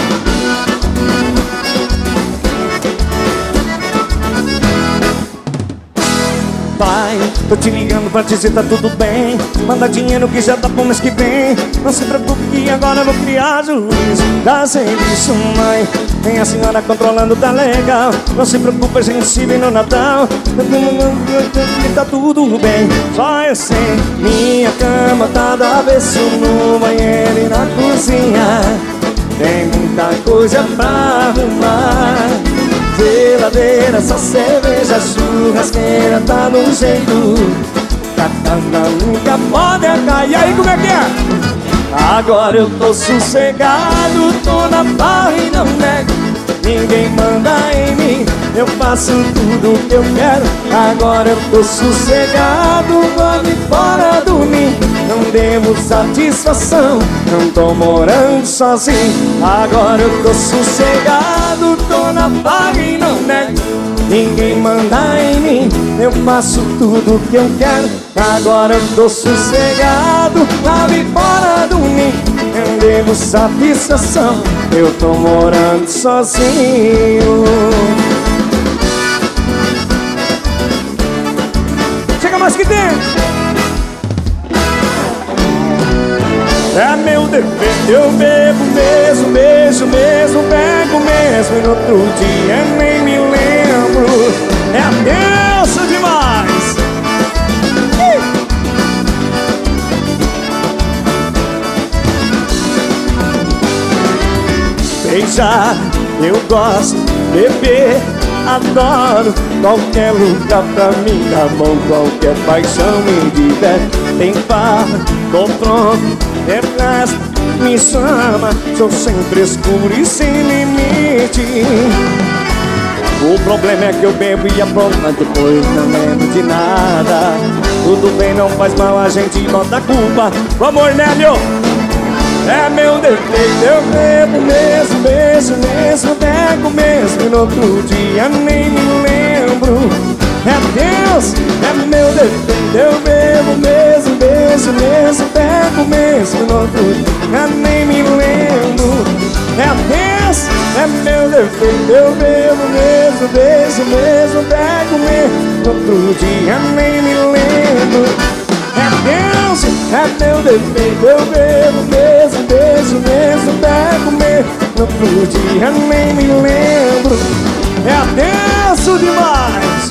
Speaker 1: tô te ligando pra dizer tá tudo bem. Manda dinheiro que já tá bom mês que vem. Não se preocupe que agora eu vou criar juízo Dá serviço, mãe Tem a senhora controlando, tá legal. Não se preocupe, a gente se vê no Natal. Tá tudo bem. Só eu sei Minha cama tá do avesso no banheiro e na cozinha. Tem muita coisa pra arrumar Geladeira, só cerveja, churrasqueira Tá no jeito. Catanda nunca pode cair E aí, como é que é? Agora eu tô sossegado Tô na barra e não nego. Ninguém manda em mim Eu faço tudo que eu quero. Agora eu tô sossegado Vou embora dormir Não devo satisfação Não tô morando sozinho. Agora eu tô sossegado Na paz e não nego Ninguém manda em mim Eu faço tudo que eu quero. Agora eu tô sossegado Lá fora dormir eu devo satisfação Eu tô morando sozinho. Chega mais que dentro eu bebo mesmo, beijo mesmo, pego mesmo. E no outro dia nem me lembro. É a Deus demais. Beijar, eu gosto, beber, adoro Qualquer lugar pra mim dá mão, qualquer paixão me diverte. Tem farra, tô pronto, festa, me chama Sou sempre escuro e sem limite. O problema é que eu bebo e apronto, mas depois não lembro de nada. Tudo bem, não faz mal, a gente bota a culpa. O amor, né, meu? É meu defeito, eu bebo mesmo, beijo mesmo, pego mesmo. E no outro dia nem me lembro É Deus, é meu defeito, eu bebo mesmo, beijo mesmo, pego mesmo no outro dia nem me lembro. É Deus, é meu defeito, eu bebo mesmo, beijo mesmo, pego mesmo No outro dia nem me lembro. É Deus, é meu defeito Eu bebo mesmo, beijo mesmo Pego mesmo, no outro dia nem me lembro. É Deus demais!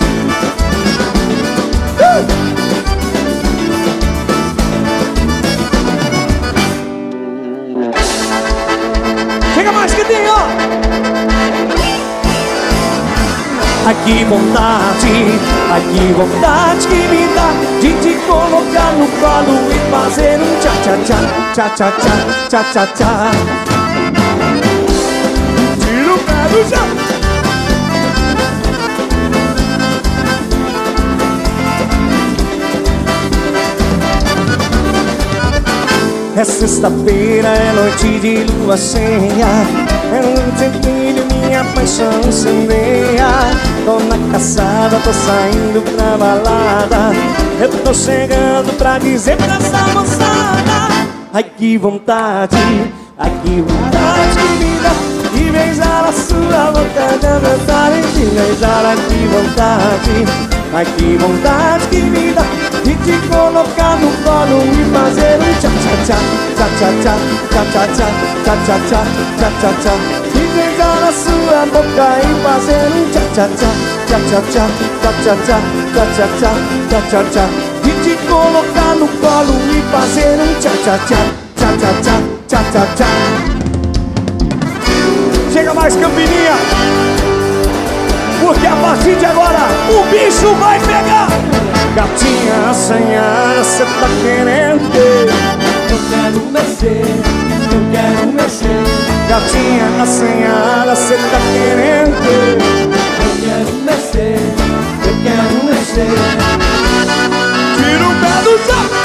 Speaker 1: Chega mais que tem, ó! Aqui vontade, aqui vontade que me dá De te colocar no colo e fazer um tchá-tchá-tchá Tchá-tchá-tchá, tchá-tchá-tchá Tira o pé do chão É sexta-feira, é noite de lua cheia. É um tempinho, minha paixão incendeia Tô na caçada, tô saindo pra balada. Eu tô chegando pra dizer pra essa moçada. Ai que vontade, ai que vontade que me dá De beijar a sua boca, de vontade de beijar Ai que vontade, ai que vontade que me dá De te colocar no colo e fazer um tchá tchá, tchá tchá tchá De beijar a sua boca e fazer um tchá tchá, tchá tchá tchá De te colocar no colo e fazer um tchá tchá tchá Chega mais Campininha Porque a partir de agora o bicho vai pegar Gatinha assanhada, cê tá querendo
Speaker 2: Eu quero mexer, eu quero mexer.
Speaker 1: Gatinha assanhada, cê tá querendo
Speaker 2: Eu quero mexer, eu quero mexer.
Speaker 1: Tira o pé do chão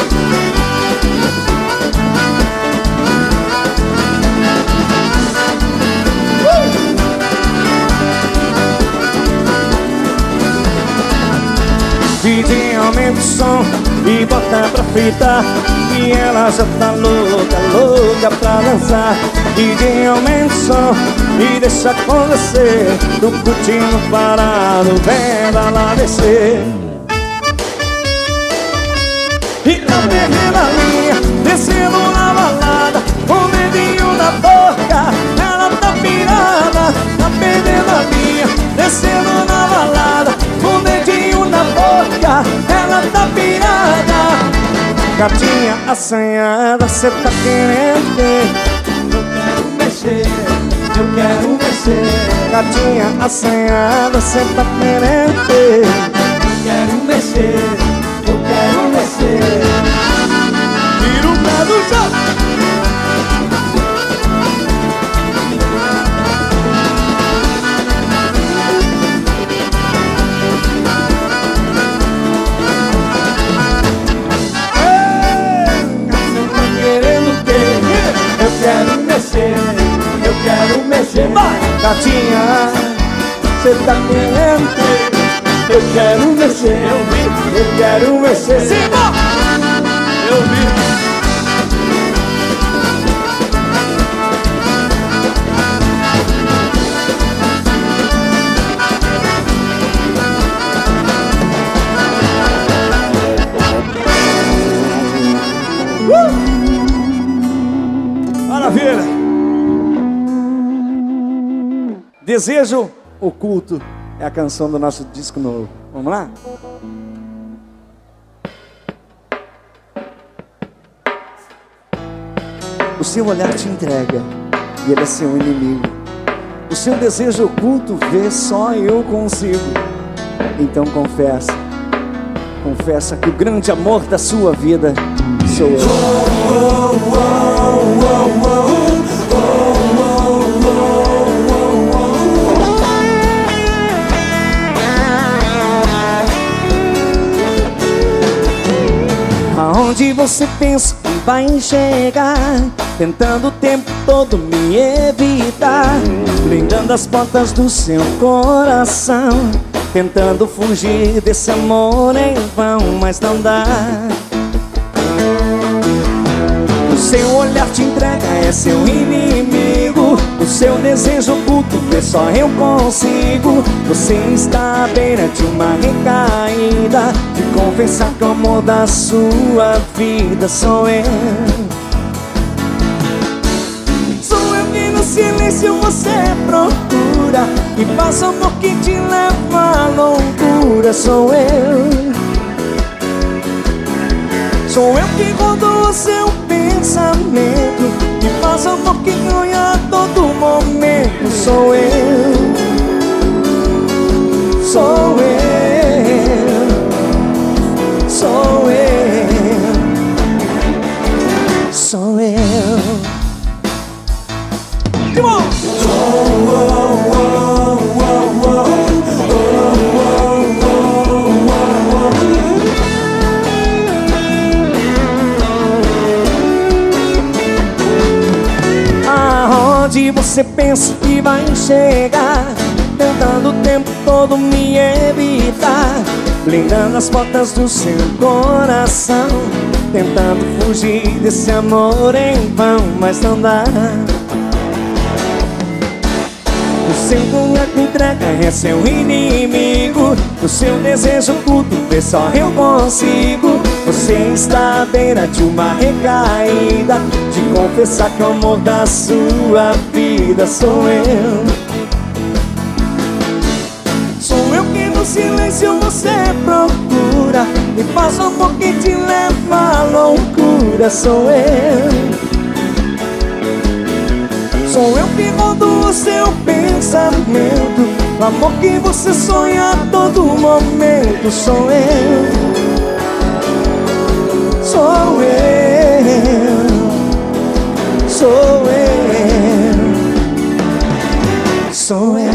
Speaker 1: DJ aumenta o som e bota pra fritar E ela já tá louca, louca pra dançar. DJ aumenta o som e deixa acontecer Do curtindo parado, vendo ela descer. E tá perdendo a linha, descendo na balada Com o dedinho na boca, ela tá pirada Tá perdendo a linha, descendo na balada tá Gatinha assanhada, cê tá querendo
Speaker 2: Eu quero mexer, eu quero mexer.
Speaker 1: Gatinha assanhada, cê tá querendo
Speaker 2: Eu quero mexer, eu quero mexer.
Speaker 1: Tira o pé do chão Gatinha, cê tá querendo
Speaker 2: Eu quero mexer, eu quero mexer
Speaker 1: Simba! Desejo Oculto é a canção do nosso disco novo. Vamos lá? O seu olhar te entrega e ele é seu inimigo. O seu desejo oculto vê só eu consigo. Então confessa, confessa que o grande amor da sua vida sou eu. Aonde você pensa que vai chegar Tentando o tempo todo me evitar. Blindando as portas do seu coração. Tentando fugir desse amor em vão Mas não dá. O seu olhar te entrega, é seu inimigo O seu desejo oculto, vê só eu consigo. Você está à beira de uma recaída. De confessar que o amor da sua vida sou eu. Sou eu que no silêncio você procura. E passa um pouquinho te leva à loucura Sou eu. Sou eu que rodo o seu pensamento. E passa um pouquinho a todo momento Sou eu. Sou eu. Sou eu. Sou eu você pensa que vai chegar Tentando o tempo todo me evitar. Blindando as portas do seu coração Tentando fugir desse amor em vão Mas não dá. O seu boneco entrega é seu inimigo. O seu desejo oculto vê só eu consigo Você está à beira de uma recaída De confessar que o amor da sua vida sou eu. Silêncio você procura E faz um pouquinho te leva à loucura Sou eu. Sou eu que rodo o seu pensamento O amor que você sonha a todo momento Sou eu Sou eu Sou eu Sou eu.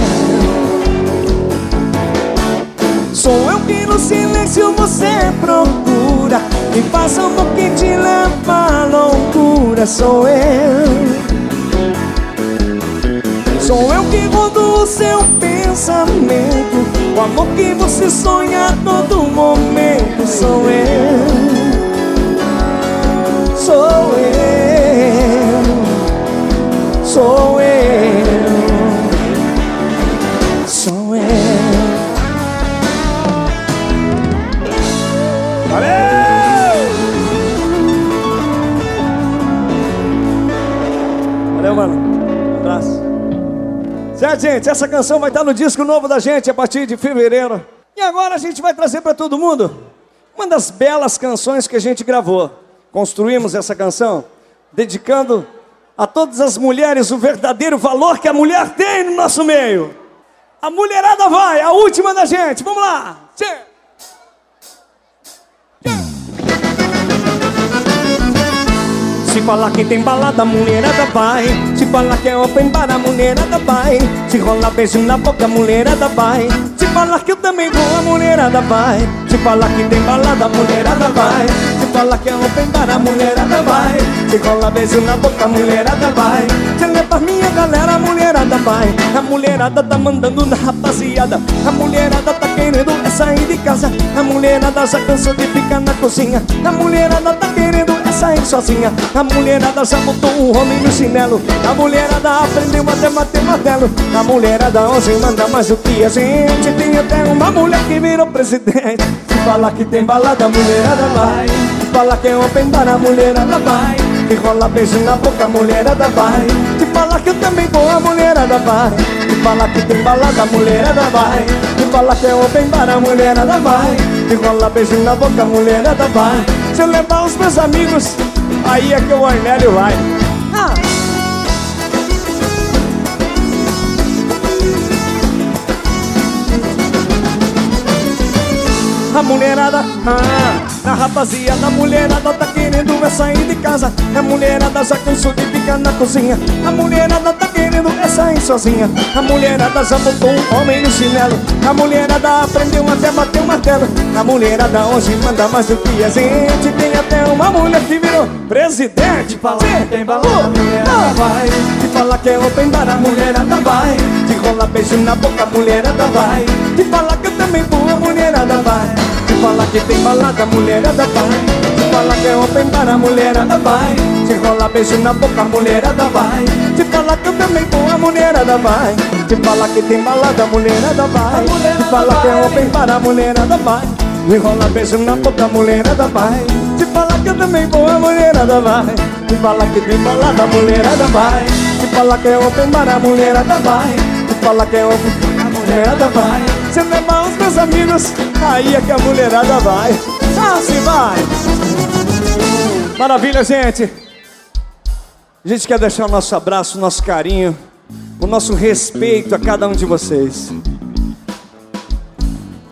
Speaker 1: Sou eu que no silêncio você procura E faça um pouquinho te leva à loucura Sou eu. Sou eu que rodo o seu pensamento O amor que você sonha a todo momento Sou eu Sou eu Sou eu Certo, gente? Essa canção vai estar no disco novo da gente a partir de fevereiro. E agora a gente vai trazer para todo mundo uma das belas canções que a gente gravou. Construímos essa canção dedicando a todas as mulheres o verdadeiro valor que a mulher tem no nosso meio. A mulherada vai, a última da gente. Vamos lá. Tchê. Se falar que tem balada, mulherada vai. Se falar que é open bar, a mulherada vai. Se rolar beijo na boca, a mulherada vai. Se falar que eu também vou, a mulherada vai. Se falar que tem balada, a mulherada vai. Se falar que é open bar, a mulherada vai. Se rolar beijo na boca, a mulherada vai. Se levar minha galera, a mulherada vai. A mulherada tá mandando na rapaziada. A mulherada tá querendo é sair de casa. A mulherada já cansou de ficar na cozinha. A mulherada tá querendo sair sozinha. A mulherada já botou o homem no chinelo. A mulherada aprendeu até bater martelo. A mulherada hoje manda mais do que a gente. Tem até uma mulher que virou presidente. Se falar que tem balada, a mulherada vai. Se falar que é open bar, a mulherada vai Se rola beijo na boca, mulherada vai. Se falar que eu também vou, a mulherada vai. Se falar que tem balada, mulherada vai. Se falar que é open bar, a mulherada vai. Se rola beijo na boca, mulherada vai. Se eu levar os meus amigos Aí é que o Ornélio vai. Ah. A mulherada, ah, a rapaziada, a mulherada tá querendo é sair de casa. A mulherada já cansou de ficar na cozinha. A mulherada tá querendo é sair sozinha. A mulherada já botou um homem no chinelo. A mulherada aprendeu até bater o martelo. A mulherada hoje manda mais do que a gente. Tem até uma mulher que virou presidente.
Speaker 2: Fala que tem balada, a mulherada vai.
Speaker 1: Se fala que é open bar, a mulherada vai. Se rola beijo na boca, a mulherada vai. Se fala que eu também vou, a mulherada vai fala que tem balada, mulherada vai fala que é open bar, a mulherada vai Se rola beijo na boca, mulherada vai Se fala que eu também vou, a mulherada vai Se fala que tem balada, mulherada vai Se fala que é open bar, a mulherada vai Se rola beijo na boca, mulherada vai Se fala que eu também vou, a mulherada vai Se fala que tem balada, mulherada vai Se fala que é open bar, a mulherada vai Se fala que é open bar, a mulherada vai Se levar os meus amigos, aí é que a mulherada vai Ah, se vai Maravilha, gente a gente quer deixar o nosso abraço, o nosso carinho, o nosso respeito a cada um de vocês.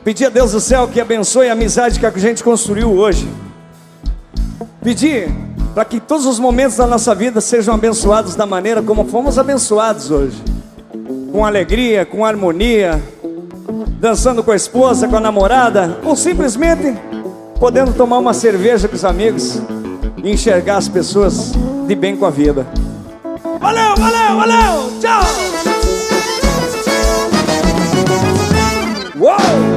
Speaker 1: Pedir a Deus do céu que abençoe a amizade que a gente construiu hoje. Pedir para que todos os momentos da nossa vida sejam abençoados da maneira como fomos abençoados hoje. Com alegria, com harmonia, dançando com a esposa, com a namorada, ou simplesmente podendo tomar uma cerveja com os amigos e enxergar as pessoas de bem com a vida. Valeu, valeu, valeu! Tchau! Uou!